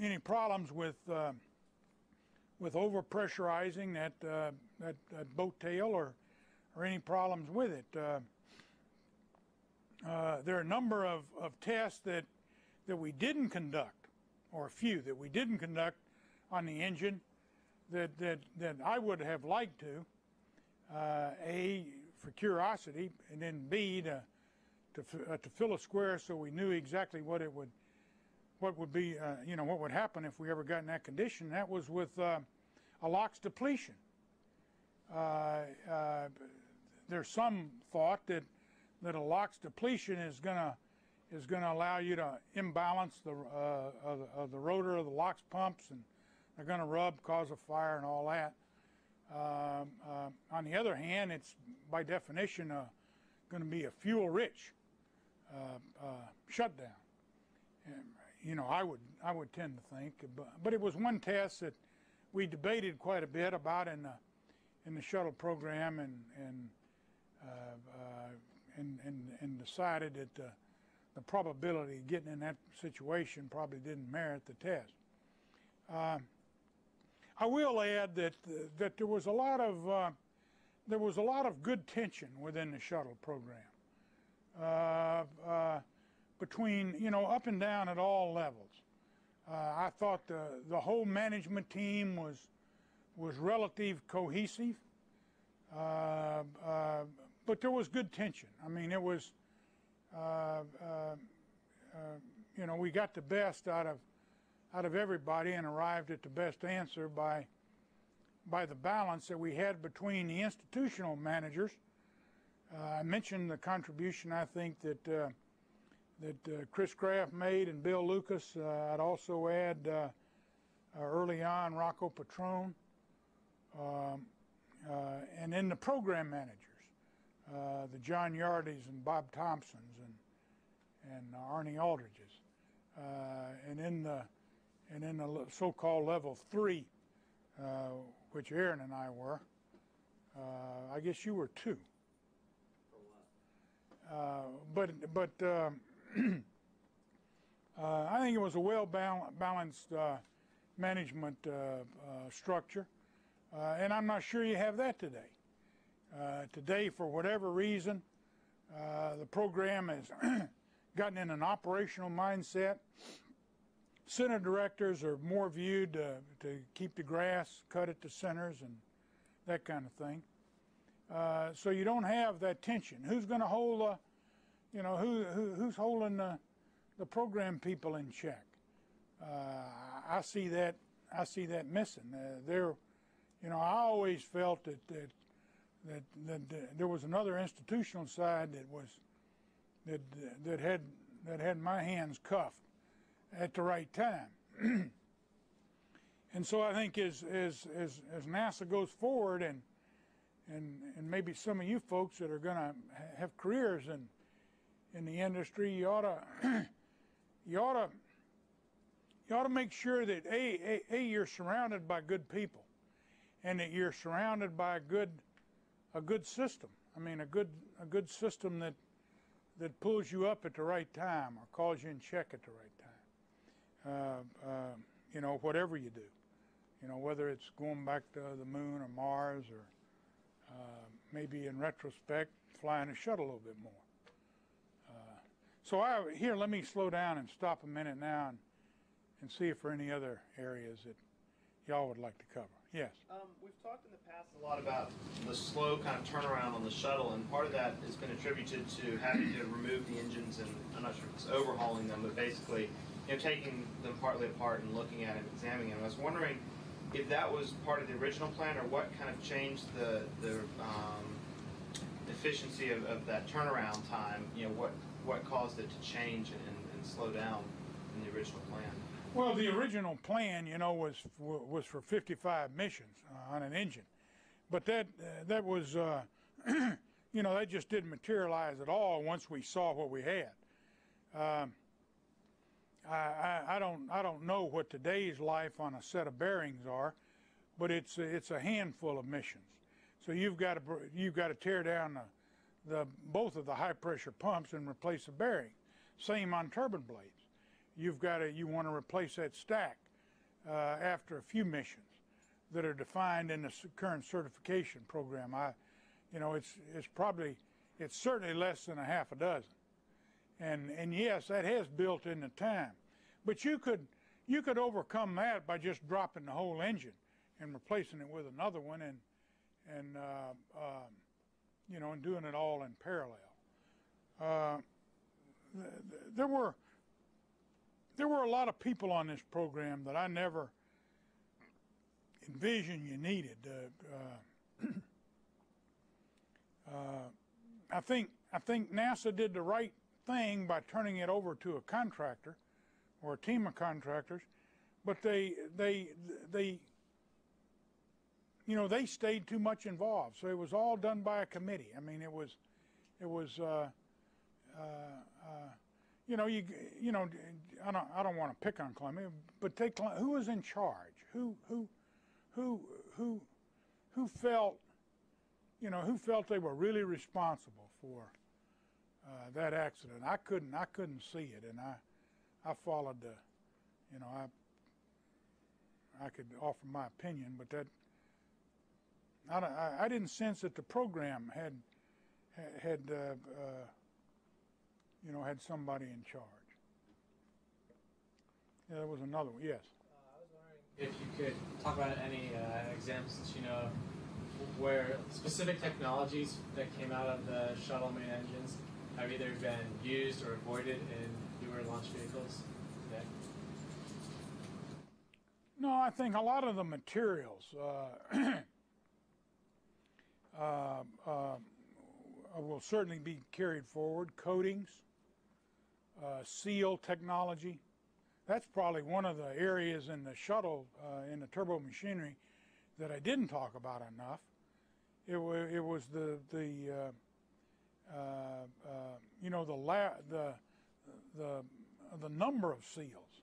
S2: any problems with uh, with overpressurizing that, uh, that that boat tail or or any problems with it. Uh, uh, there are a number of, of tests that that we didn't conduct or a few that we didn't conduct on the engine that, that, that I would have liked to. Uh, a, for curiosity, and then B, to, to, uh, to fill a square so we knew exactly what it would, what would be, uh, you know, what would happen if we ever got in that condition. That was with uh, a LOX depletion. Uh, uh, there's some thought that, that a LOX depletion is going to is going to allow you to imbalance the, uh, of, the, of the rotor of the LOX pumps, and they're going to rub, cause a fire, and all that. Um, uh, on the other hand, it's by definition uh, going to be a fuel-rich uh, uh, shutdown. And, you know, I would I would tend to think, but, but it was one test that we debated quite a bit about in the in the shuttle program, and and uh, and, and and decided that. Uh, the probability of getting in that situation probably didn't merit the test. Um, I will add that that there was a lot of uh, there was a lot of good tension within the shuttle program uh, uh, between you know up and down at all levels. Uh, I thought the the whole management team was was relative cohesive, uh, uh, but there was good tension. I mean, it was uh, uh, uh, you know, we got the best out of out of everybody and arrived at the best answer by by the balance that we had between the institutional managers. Uh, I mentioned the contribution I think that uh, that uh, Chris Kraft made and Bill Lucas. I'd also add early on Rocco Petrone, um, and then the program managers. Uh, the John Yardleys and Bob Thompsons and and Arnie Aldriches, uh, and in the and in the so-called level three, uh, which Aaron and I were. Uh, I guess you were too. Uh, but but I think it was a well balanced management structure, and I'm not sure you have that today. Uh, today, for whatever reason, uh, the program has gotten in an operational mindset. Center directors are more viewed uh, to keep the grass cut at the centers and that kind of thing. Uh, so you don't have that tension. Who's going to hold, uh, you know, who, who, who's holding the, the program people in check? I see that. I see that missing. there, you know, I always felt that, that that, that, there was another institutional side that was that that had that had my hands cuffed at the right time. And so I think as, as, as, as NASA goes forward and, and, and maybe some of you folks that are going to have careers in, in the industry, you ought to, you ought to, you ought to make sure that a, a, a you're surrounded by good people, and that you're surrounded by good, a good system. I mean, a good, a good system that, that pulls you up at the right time or calls you in check at the right time. Uh, uh, you know, whatever you do. You know, whether it's going back to the moon or Mars or uh, maybe in retrospect, flying a shuttle a little bit more. Uh, so I, here, let me slow down and stop a minute now and, and see if there are any other areas that y'all would like to cover. Yes.
S7: Um, we've talked in the past a lot about the slow kind of turnaround on the shuttle, and part of that has been attributed to having to remove the engines and I'm not sure if it's overhauling them, but basically, you know, taking them partly apart and looking at them, examining them. I was wondering if that was part of the original plan, or what kind of changed the the um, efficiency of, of that turnaround time. You know, what what caused it to change and, and slow down in the original plan.
S2: Well, the original plan, you know, was was for 55 missions uh, on an engine, but that uh, that was, uh, you know, that just didn't materialize at all once we saw what we had. Um, I, I, I don't I don't know what today's life on a set of bearings are, but it's it's a handful of missions. So you've got to you've got to tear down the, the both of the high pressure pumps and replace the bearing. Same on turbine blades you've got to you want to replace that stack uh, after a few missions that are defined in the current certification program. I, you know, it's it's probably it's certainly less than a half a dozen, and and yes, that has built in the time, but you could you could overcome that by just dropping the whole engine and replacing it with another one and and uh, um, you know and doing it all in parallel. Uh, th th there were there were a lot of people on this program that I never envisioned you needed. Uh, uh, uh, I think I think NASA did the right thing by turning it over to a contractor or a team of contractors, but they they they you know they stayed too much involved. So it was all done by a committee. I mean, it was it was. You know, you you know, I don't I don't want to pick on Columbia, but take who was in charge? Who who who who who felt you know who felt they were really responsible for uh, that accident? I couldn't I couldn't see it, and I I followed the you know I I could offer my opinion, but that I, I, I didn't sense that the program had had uh, uh, you know, had somebody in charge. Yeah, there was another one, yes.
S8: Uh, I was wondering if you could talk about any uh, examples that you know where specific technologies that came out of the shuttle main engines have either been used or avoided in newer launch vehicles today?
S2: No, I think a lot of the materials uh, uh, uh, will certainly be carried forward. Coatings, uh, seal technology. That's probably one of the areas in the shuttle, uh, in the turbo machinery, that I didn't talk about enough. It, it was the the uh, uh, uh, you know the the the the number of seals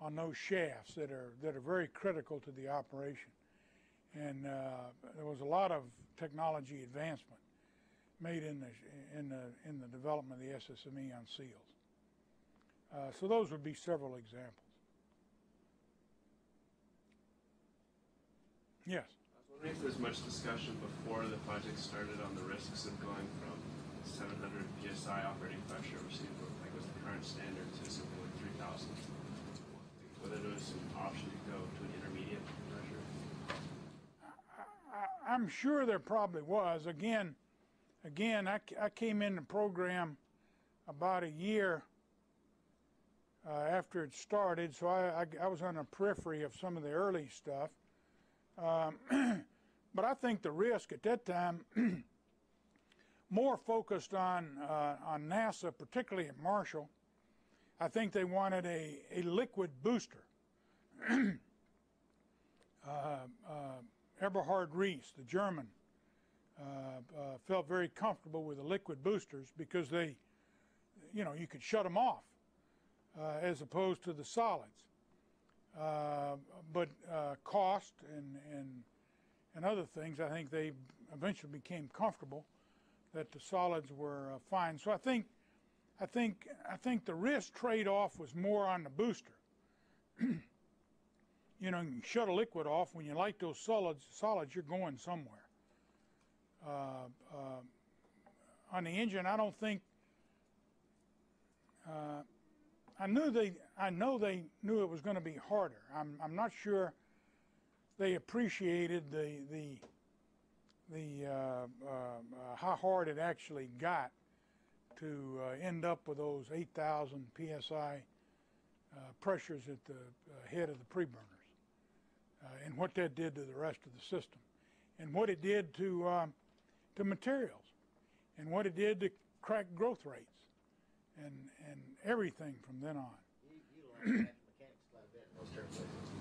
S2: on those shafts that are that are very critical to the operation, and there was a lot of technology advancement made in the in the in the development of the SSME on seals. Uh, so those would be several examples. Yes.
S4: I was wondering if there was much discussion before the project started on the risks of going from 700 psi operating pressure, which like was the current standard, to something like 3,000. Whether there was an option to go to an intermediate pressure.
S2: I, I'm sure there probably was. Again, again, I, I came in the program about a year uh, after it started, so I, I, I, was on the periphery of some of the early stuff. Um, but I think the risk at that time more focused on uh, on NASA, particularly at Marshall. I think they wanted a, a liquid booster. uh, uh, Eberhard Rees, the German, uh, uh, felt very comfortable with the liquid boosters because they, you know, you could shut them off as opposed to the solids. Uh, but uh, cost and, and, and other things, I think they eventually became comfortable that the solids were uh, fine. So I think, I think, I think the risk trade-off was more on the booster. you know, you shut a liquid off when you light those solids. Solids, you're going somewhere. Uh, uh, on the engine, I don't think. Uh, I knew they. I know they knew it was going to be harder. I'm. I'm not sure they appreciated the the the uh, uh, uh, how hard it actually got to end up with those 8,000 psi pressures at the head of the preburners, and what that did to the rest of the system, and what it did to um, to materials, and what it did to crack growth rates, and and everything from then on.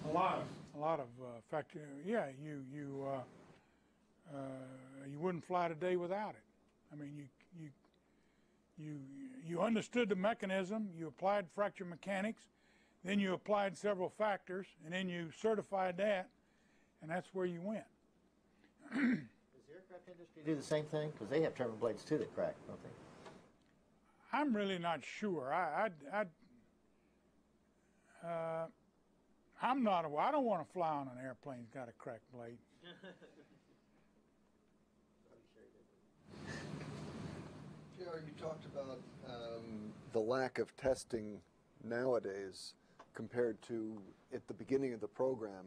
S2: a lot of a lot of uh, fact. Yeah, you you uh, uh, you wouldn't fly today without it. I mean, you you you you understood the mechanism. You applied fracture mechanics, then you applied several factors, and then you certified that, and that's where you went.
S1: Does the aircraft industry do the same thing? Because they have turbine blades too that crack, don't they?
S2: I'm really not sure. I, I, I uh, I'm not. A, I don't want to fly on an airplane that's got a cracked blade.
S3: JR, you talked about um, the lack of testing nowadays compared to at the beginning of the program.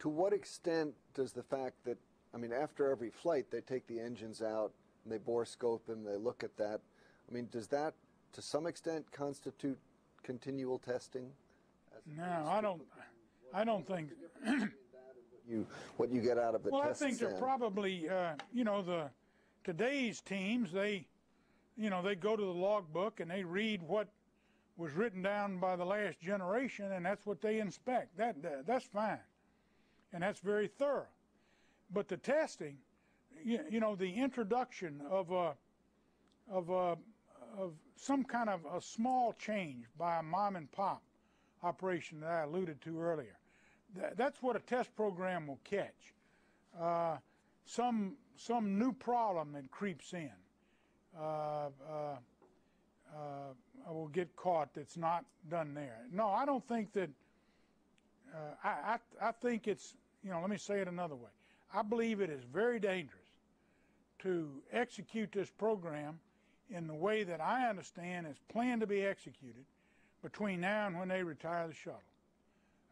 S3: To what extent does the fact that, I mean, after every flight, they take the engines out and they bore scope them, they look at that. I mean, does that to some extent constitute continual testing?
S2: No, I don't. I don't think.
S3: you what you get out of the
S2: well,
S3: test
S2: I think they're probably uh, you know the today's teams they you know they go to the logbook and they read what was written down by the last generation and that's what they inspect. That, that that's fine, and that's very thorough. But the testing, you, you know, the introduction of a of a of some kind of a small change by a mom and pop operation that I alluded to earlier. Th that's what a test program will catch. Uh, some some new problem that creeps in uh, uh, uh will get caught that's not done there. No, I don't think that. Uh, I, I I think it's you know. Let me say it another way. I believe it is very dangerous to execute this program in the way that I understand is planned to be executed between now and when they retire the shuttle.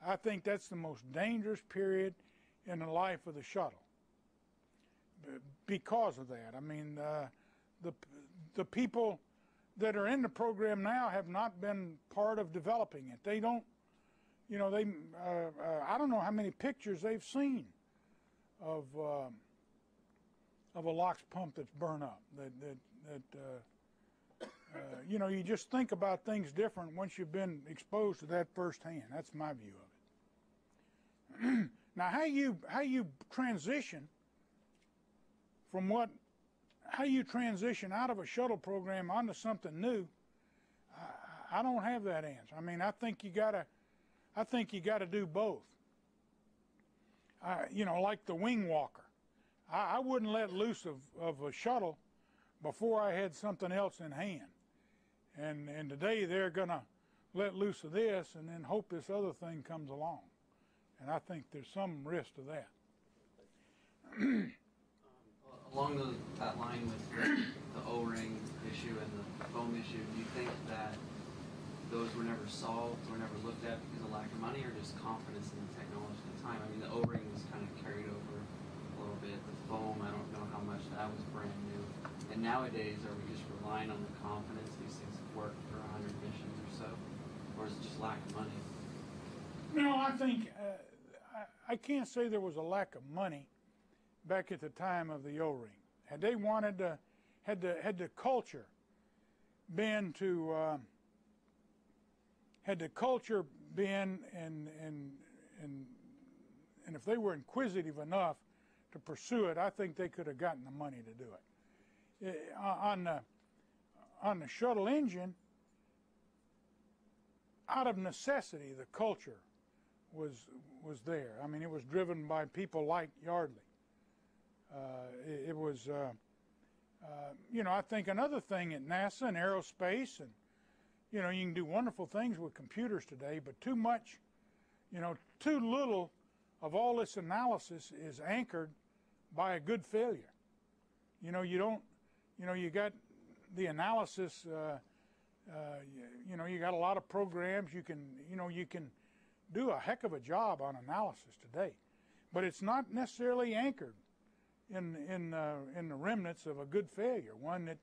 S2: I think that's the most dangerous period in the life of the shuttle because of that. I mean, uh, the, the people that are in the program now have not been part of developing it. They don't, you know, they, uh, uh, I don't know how many pictures they've seen of, um, of a LOX pump that's burned up, that, that, that uh, uh, you know, you just think about things different once you've been exposed to that firsthand. That's my view of it. now, how you how you transition from what how you transition out of a shuttle program onto something new, I, I don't have that answer. I mean, I think you gotta I think you got to do both. You know, like the wing walker. I, I wouldn't let loose of, of a shuttle before I had something else in hand. And, and today they're going to let loose of this and then hope this other thing comes along. And I think there's some risk to that.
S9: um, along the, that line with the, the O-ring issue and the foam issue, do you think that those were never solved or never looked at because of lack of money or just confidence in the technology at the time? I mean, the O-ring was kind of carried over a little bit. The foam, I don't know how much that was. And nowadays, are we just relying on the confidence these things work for 100 missions or so? Or is it just lack of money?
S2: No, I think, uh, I, I can't say there was a lack of money back at the time of the O-ring. Had they wanted to, had the, had the culture been to, uh, had the culture been and, and, and, and if they were inquisitive enough to pursue it, I think they could have gotten the money to do it. On the on the shuttle engine, out of necessity, the culture was was there. I mean, it was driven by people like Yardley. Uh, it, it, was, uh, uh, you know, I think another thing at NASA and aerospace, and you know, you can do wonderful things with computers today, but too much, you know, too little of all this analysis is anchored by a good failure. You know, you don't, you know, you got the analysis. Uh, uh, you, you know, you got a lot of programs. You can, you know, you can do a heck of a job on analysis today, but it's not necessarily anchored in in uh, in the remnants of a good failure, one that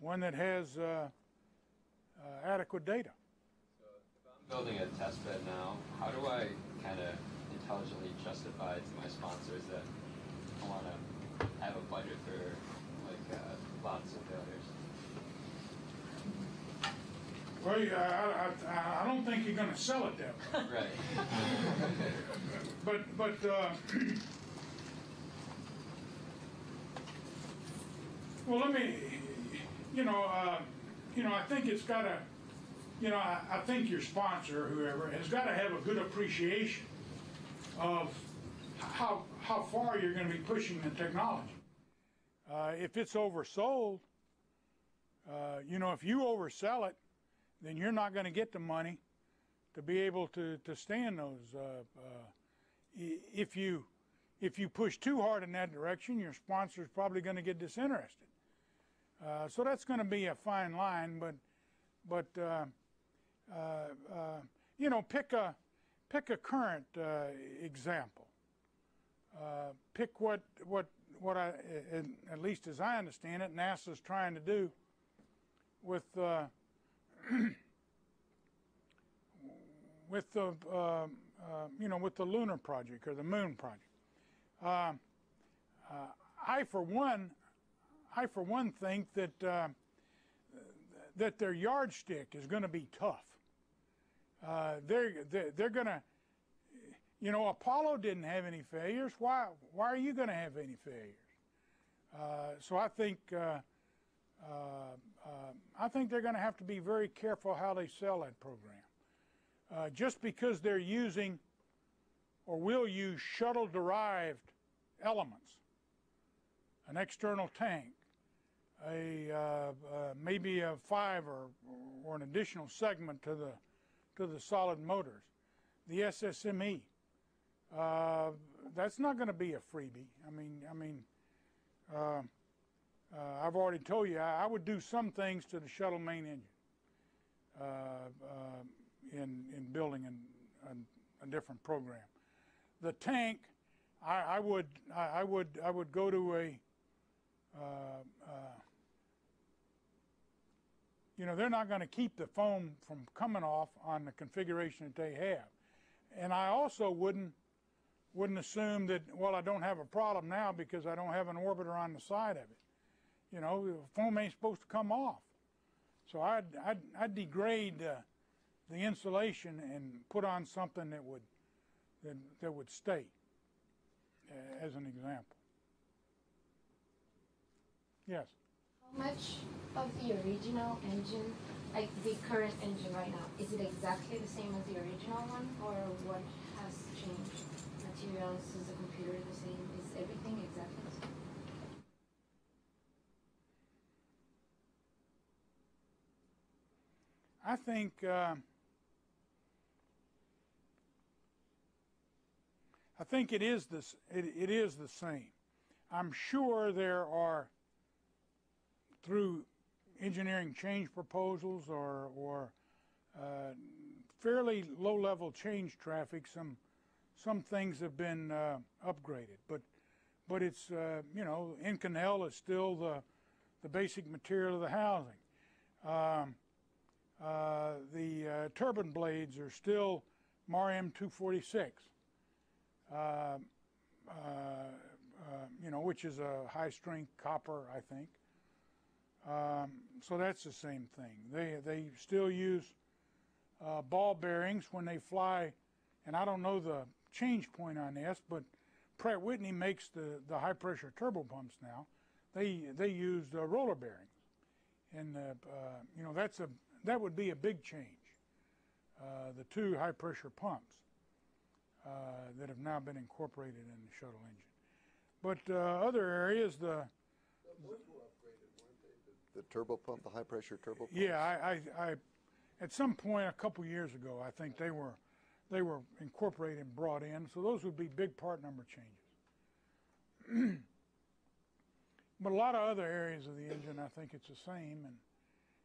S2: one that has uh, uh, adequate data.
S10: So if I'm building a test bed now, how do I kind of intelligently justify to my sponsors that I want to have a budget for like uh, lots of failures?
S2: Well, I, I, I don't think you're going to sell it that way.
S10: Right.
S2: but but uh, well, let me, you know, uh, you know, I think it's got to, you know, I, I think your sponsor, whoever, has got to have a good appreciation of how how far you're going to be pushing the technology. Uh, if it's oversold, uh, you know, if you oversell it, then you're not going to get the money to be able to, to stand those. Uh, uh, if you if you push too hard in that direction, your sponsor is probably going to get disinterested. Uh, so that's going to be a fine line, but but you know pick a pick a current example. pick what what what I at least as I understand it, NASA's trying to do with with the uh, uh, you know with the lunar project or the moon project. Uh, uh I for one, I for one think that uh, that their yardstick is going to be tough. Uh, they're, they're going to. You know, Apollo didn't have any failures. Why? Why are you going to have any failures? so I think I think they're going to have to be very careful how they sell that program. Uh, just because they're using or will use shuttle-derived elements, an external tank, a uh, uh, maybe a five or, or an additional segment to the to the solid motors, the SSME. Uh, that's not going to be a freebie. I mean, I mean, uh, uh, I've already told you I, I, would do some things to the shuttle main engine in, in building an, an, a different program. The tank, I, I would I, I, would I would go to a uh, uh, you know they're not going to keep the foam from coming off on the configuration that they have, and I also wouldn't wouldn't assume that well I don't have a problem now because I don't have an orbiter on the side of it. You know, the foam ain't supposed to come off, so I'd I'd, I'd degrade. Uh, the insulation and put on something that would that, that would stay uh, as an example. Yes.
S11: How much of the original engine, like the current engine right now, is it exactly the same as the original one, or what has changed? Materials, is the computer the same? Is everything exactly the same?
S2: I think. Uh, I think it is this. It, it is the same. I'm sure there are through engineering change proposals or or uh, fairly low-level change traffic. Some some things have been uh, upgraded, but but it's uh, you know Inconel is still the the basic material of the housing. Um, uh, the uh, turbine blades are still MAR-M 246. Uh, uh, uh, you know, which is a high-strength copper, I think. Um, so that's the same thing. They they still use ball bearings when they fly, and I don't know the change point on this, but Pratt Whitney makes the, the high pressure turbo pumps now. They they use uh, roller bearings, and uh, uh, you know that's a that would be a big change. Uh, the two high pressure pumps uh, that have now been incorporated in the shuttle engine. But uh, other areas, the
S3: The turbo pump, the high pressure turbo pump.
S2: yeah, I, I, I at some point a couple years ago, I think they were they were incorporated and brought in. So those would be big part number changes. but a lot of other areas of the engine, I think it's the same, and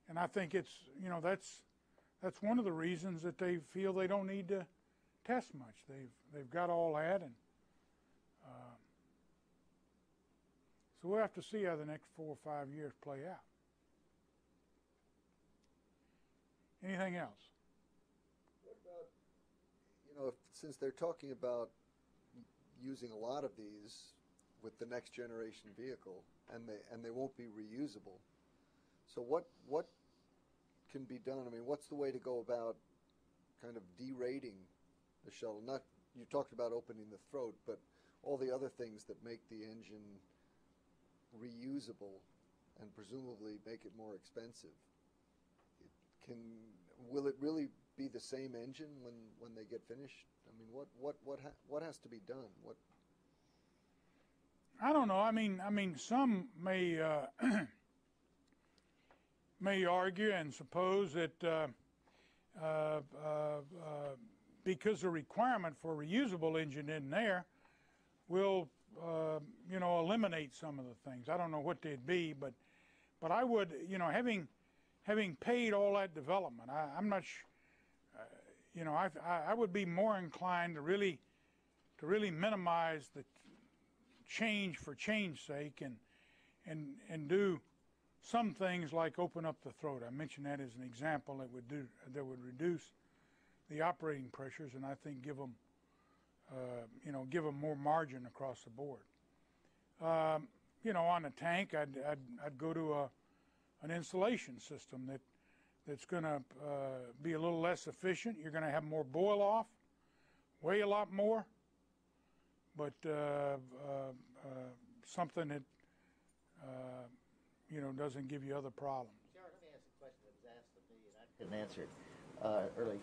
S2: and I think it's you know that's that's one of the reasons that they feel they don't need to test much. They've they've got all that, and uh, so we'll have to see how the next four or five years play out. Anything else?
S3: You know, if, since they're talking about using a lot of these with the next generation vehicle, and they and they won't be reusable. So what what can be done? I mean, what's the way to go about kind of derating the shuttle? Not you talked about opening the throat, but all the other things that make the engine reusable and presumably make it more expensive. It can will it really be the same engine when, when they get finished? Mean, what what what ha- what has to be done? What
S2: I don't know. I mean, I mean, some may uh, may argue and suppose that uh, uh, uh, uh, because the requirement for reusable engine in there will, uh, you know, eliminate some of the things. I don't know what they'd be, but but I would, you know, having having paid all that development, I, I'm not, uh, you know, I, I would be more inclined to really to really minimize the change for change sake and and and do some things like open up the throat. I mentioned that as an example that would do that would reduce the operating pressures and I think give them uh, you know give them more margin across the board. Um, you know, on a tank, I'd, I'd I'd go to a an insulation system that that's going to uh, be a little less efficient. You're going to have more boil off, weigh a lot more, but uh, uh, uh, something that uh, you know doesn't give you other problems.
S1: JR, let me ask a question that was asked of me and I couldn't answer it uh, early.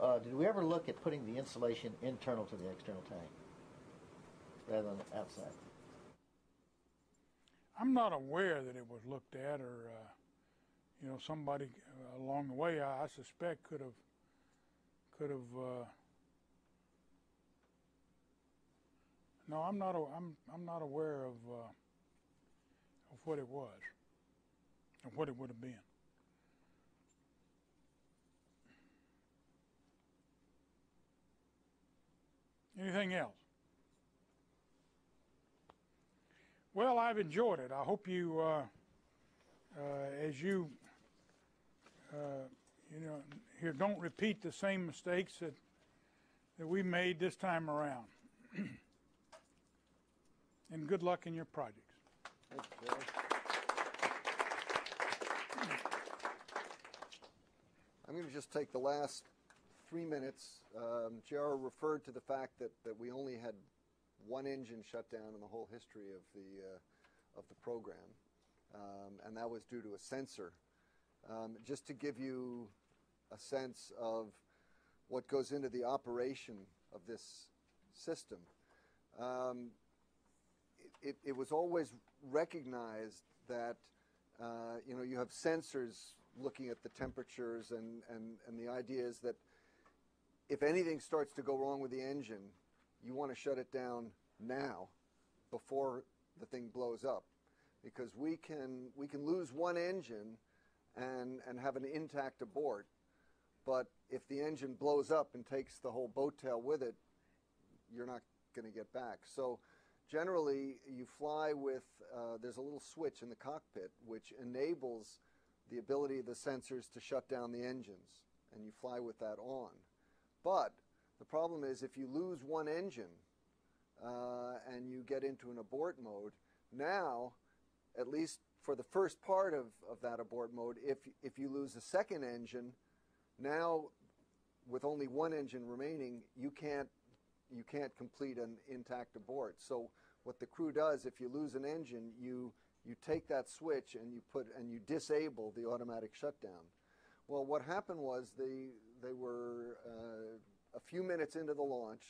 S1: Uh, did we ever look at putting the insulation internal to the external tank rather than outside?
S2: I'm not aware that it was looked at, or uh, you know, somebody uh, along the way, I, I suspect, could have could have. Uh, no, I'm not. I'm I'm not aware of uh, of what it was, of what it would have been. Anything else? Well, I've enjoyed it. I hope you, uh, uh, as you, you know, here don't repeat the same mistakes that that we made this time around. and good luck in your projects.
S3: I'm going to just take the last three minutes. Um, referred to the fact that, that we only had one engine shut down in the whole history of the, uh, of the program, um, and that was due to a sensor. Um, just to give you a sense of what goes into the operation of this system. Um, it, it was always recognized that uh, you know you have sensors looking at the temperatures and, and, and the idea is that if anything starts to go wrong with the engine, you want to shut it down now before the thing blows up because we can we can lose one engine and and have an intact abort but if the engine blows up and takes the whole boat tail with it you're not going to get back. So generally you fly with uh, there's a little switch in the cockpit which enables the ability of the sensors to shut down the engines and you fly with that on. But the problem is if you lose one engine uh, and you get into an abort mode, now, at least for the first part of, of that abort mode, if, if you lose a second engine, now with only one engine remaining, you can't, you can't complete an intact abort. So what the crew does, if you lose an engine, you you take that switch and you put and you disable the automatic shutdown. Well, what happened was they they were uh, a few minutes into the launch.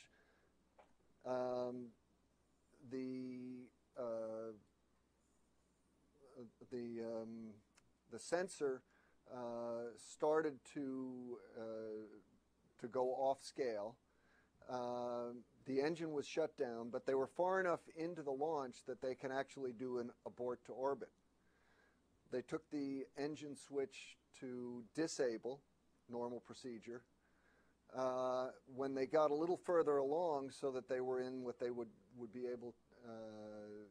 S3: Um, the uh, the um, the sensor uh, started to uh, to go off scale. Uh, the engine was shut down, but they were far enough into the launch that they can actually do an abort to orbit. They took the engine switch to disable, normal procedure. Uh, when they got a little further along, so that they were in what they would would be able, uh,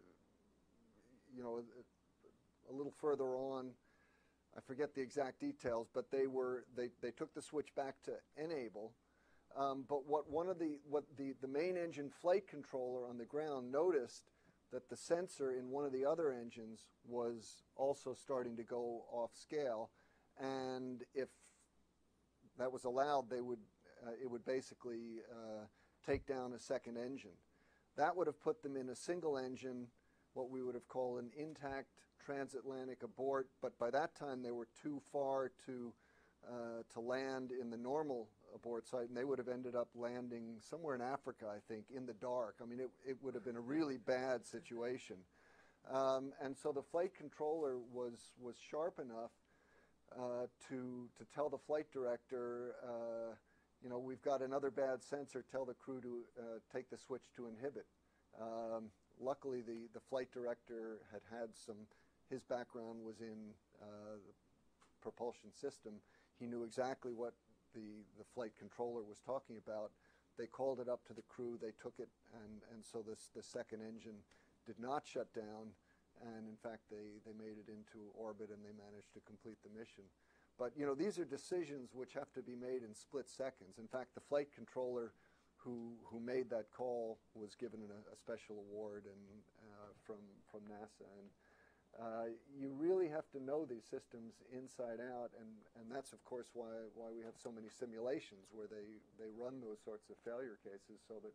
S3: you know, a, little further on. I forget the exact details, but they were they, they took the switch back to enable. Um, but what one of the what the, the main engine flight controller on the ground noticed that the sensor in one of the other engines was also starting to go off scale, and if that was allowed, they would uh, it would basically uh, take down a second engine. That would have put them in a single engine, what we would have called an intact transatlantic abort, but by that time they were too far to, uh, to land in the normal abort site, and they would have ended up landing somewhere in Africa, I think, in the dark. I mean, it, it would have been a really bad situation. Um, and so the flight controller was, was sharp enough uh, to, to tell the flight director, uh, you know, we've got another bad sensor, tell the crew to uh, take the switch to inhibit. Um, luckily, the, the flight director had had some, his background was in uh, the propulsion system. He knew exactly what the, the flight controller was talking about. They called it up to the crew, they took it, and, and so this, the second engine did not shut down, and in fact, they, they made it into orbit and they managed to complete the mission. But you know, these are decisions which have to be made in split seconds. In fact, the flight controller who who made that call was given a, a special award and uh, from from NASA. And uh, you really have to know these systems inside out, and, and that's of course why why we have so many simulations where they they run those sorts of failure cases so that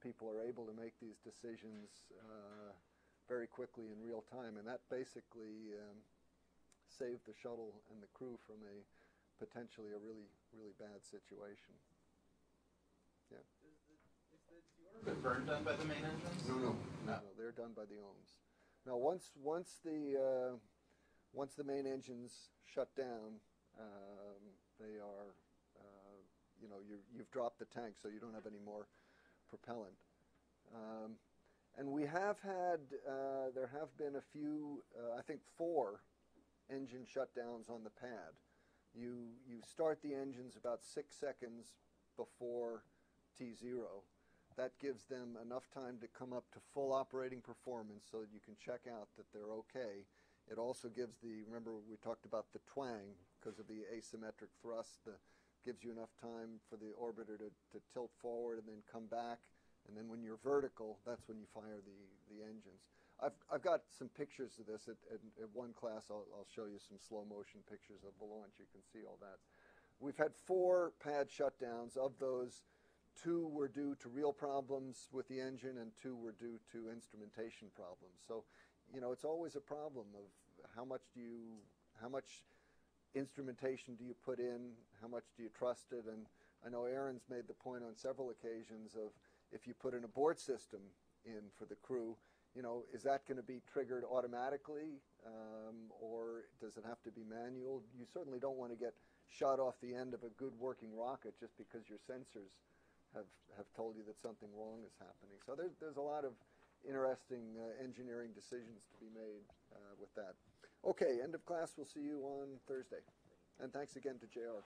S3: people are able to make these decisions uh, very quickly in real time, and that basically. Um, saved the shuttle and the crew from a potentially a really, really bad situation. Yeah.
S7: Is the, is the burn done by the main engines?
S3: No, no, no, no. They're done by the OMS. Now, once once the uh, once the main engines shut down, um, they are, uh, you know, you you've dropped the tank, so you don't have any more propellant. Um, and we have had, uh, there have been a few, uh, I think four engine shutdowns on the pad. You, you start the engines about six seconds before T0. That gives them enough time to come up to full operating performance so that you can check out that they're okay. It also gives the, remember we talked about the twang because of the asymmetric thrust, the, gives you enough time for the orbiter to, to tilt forward and then come back. And then when you're vertical, that's when you fire the, the engines. I've, I've got some pictures of this. At, at, at one class, I'll, I'll show you some slow motion pictures of the launch. You can see all that. We've had four pad shutdowns. Of those, two were due to real problems with the engine and two were due to instrumentation problems. So, you know, it's always a problem of how much do you, how much instrumentation do you put in, how much do you trust it, and I know Aaron's made the point on several occasions of if you put an abort system in for the crew, you know, is that going to be triggered automatically um, or does it have to be manual? You certainly don't want to get shot off the end of a good working rocket just because your sensors have, have told you that something wrong is happening. So there's, there's a lot of interesting uh, engineering decisions to be made uh, with that. Okay, end of class. We'll see you on Thursday. And thanks again to JR.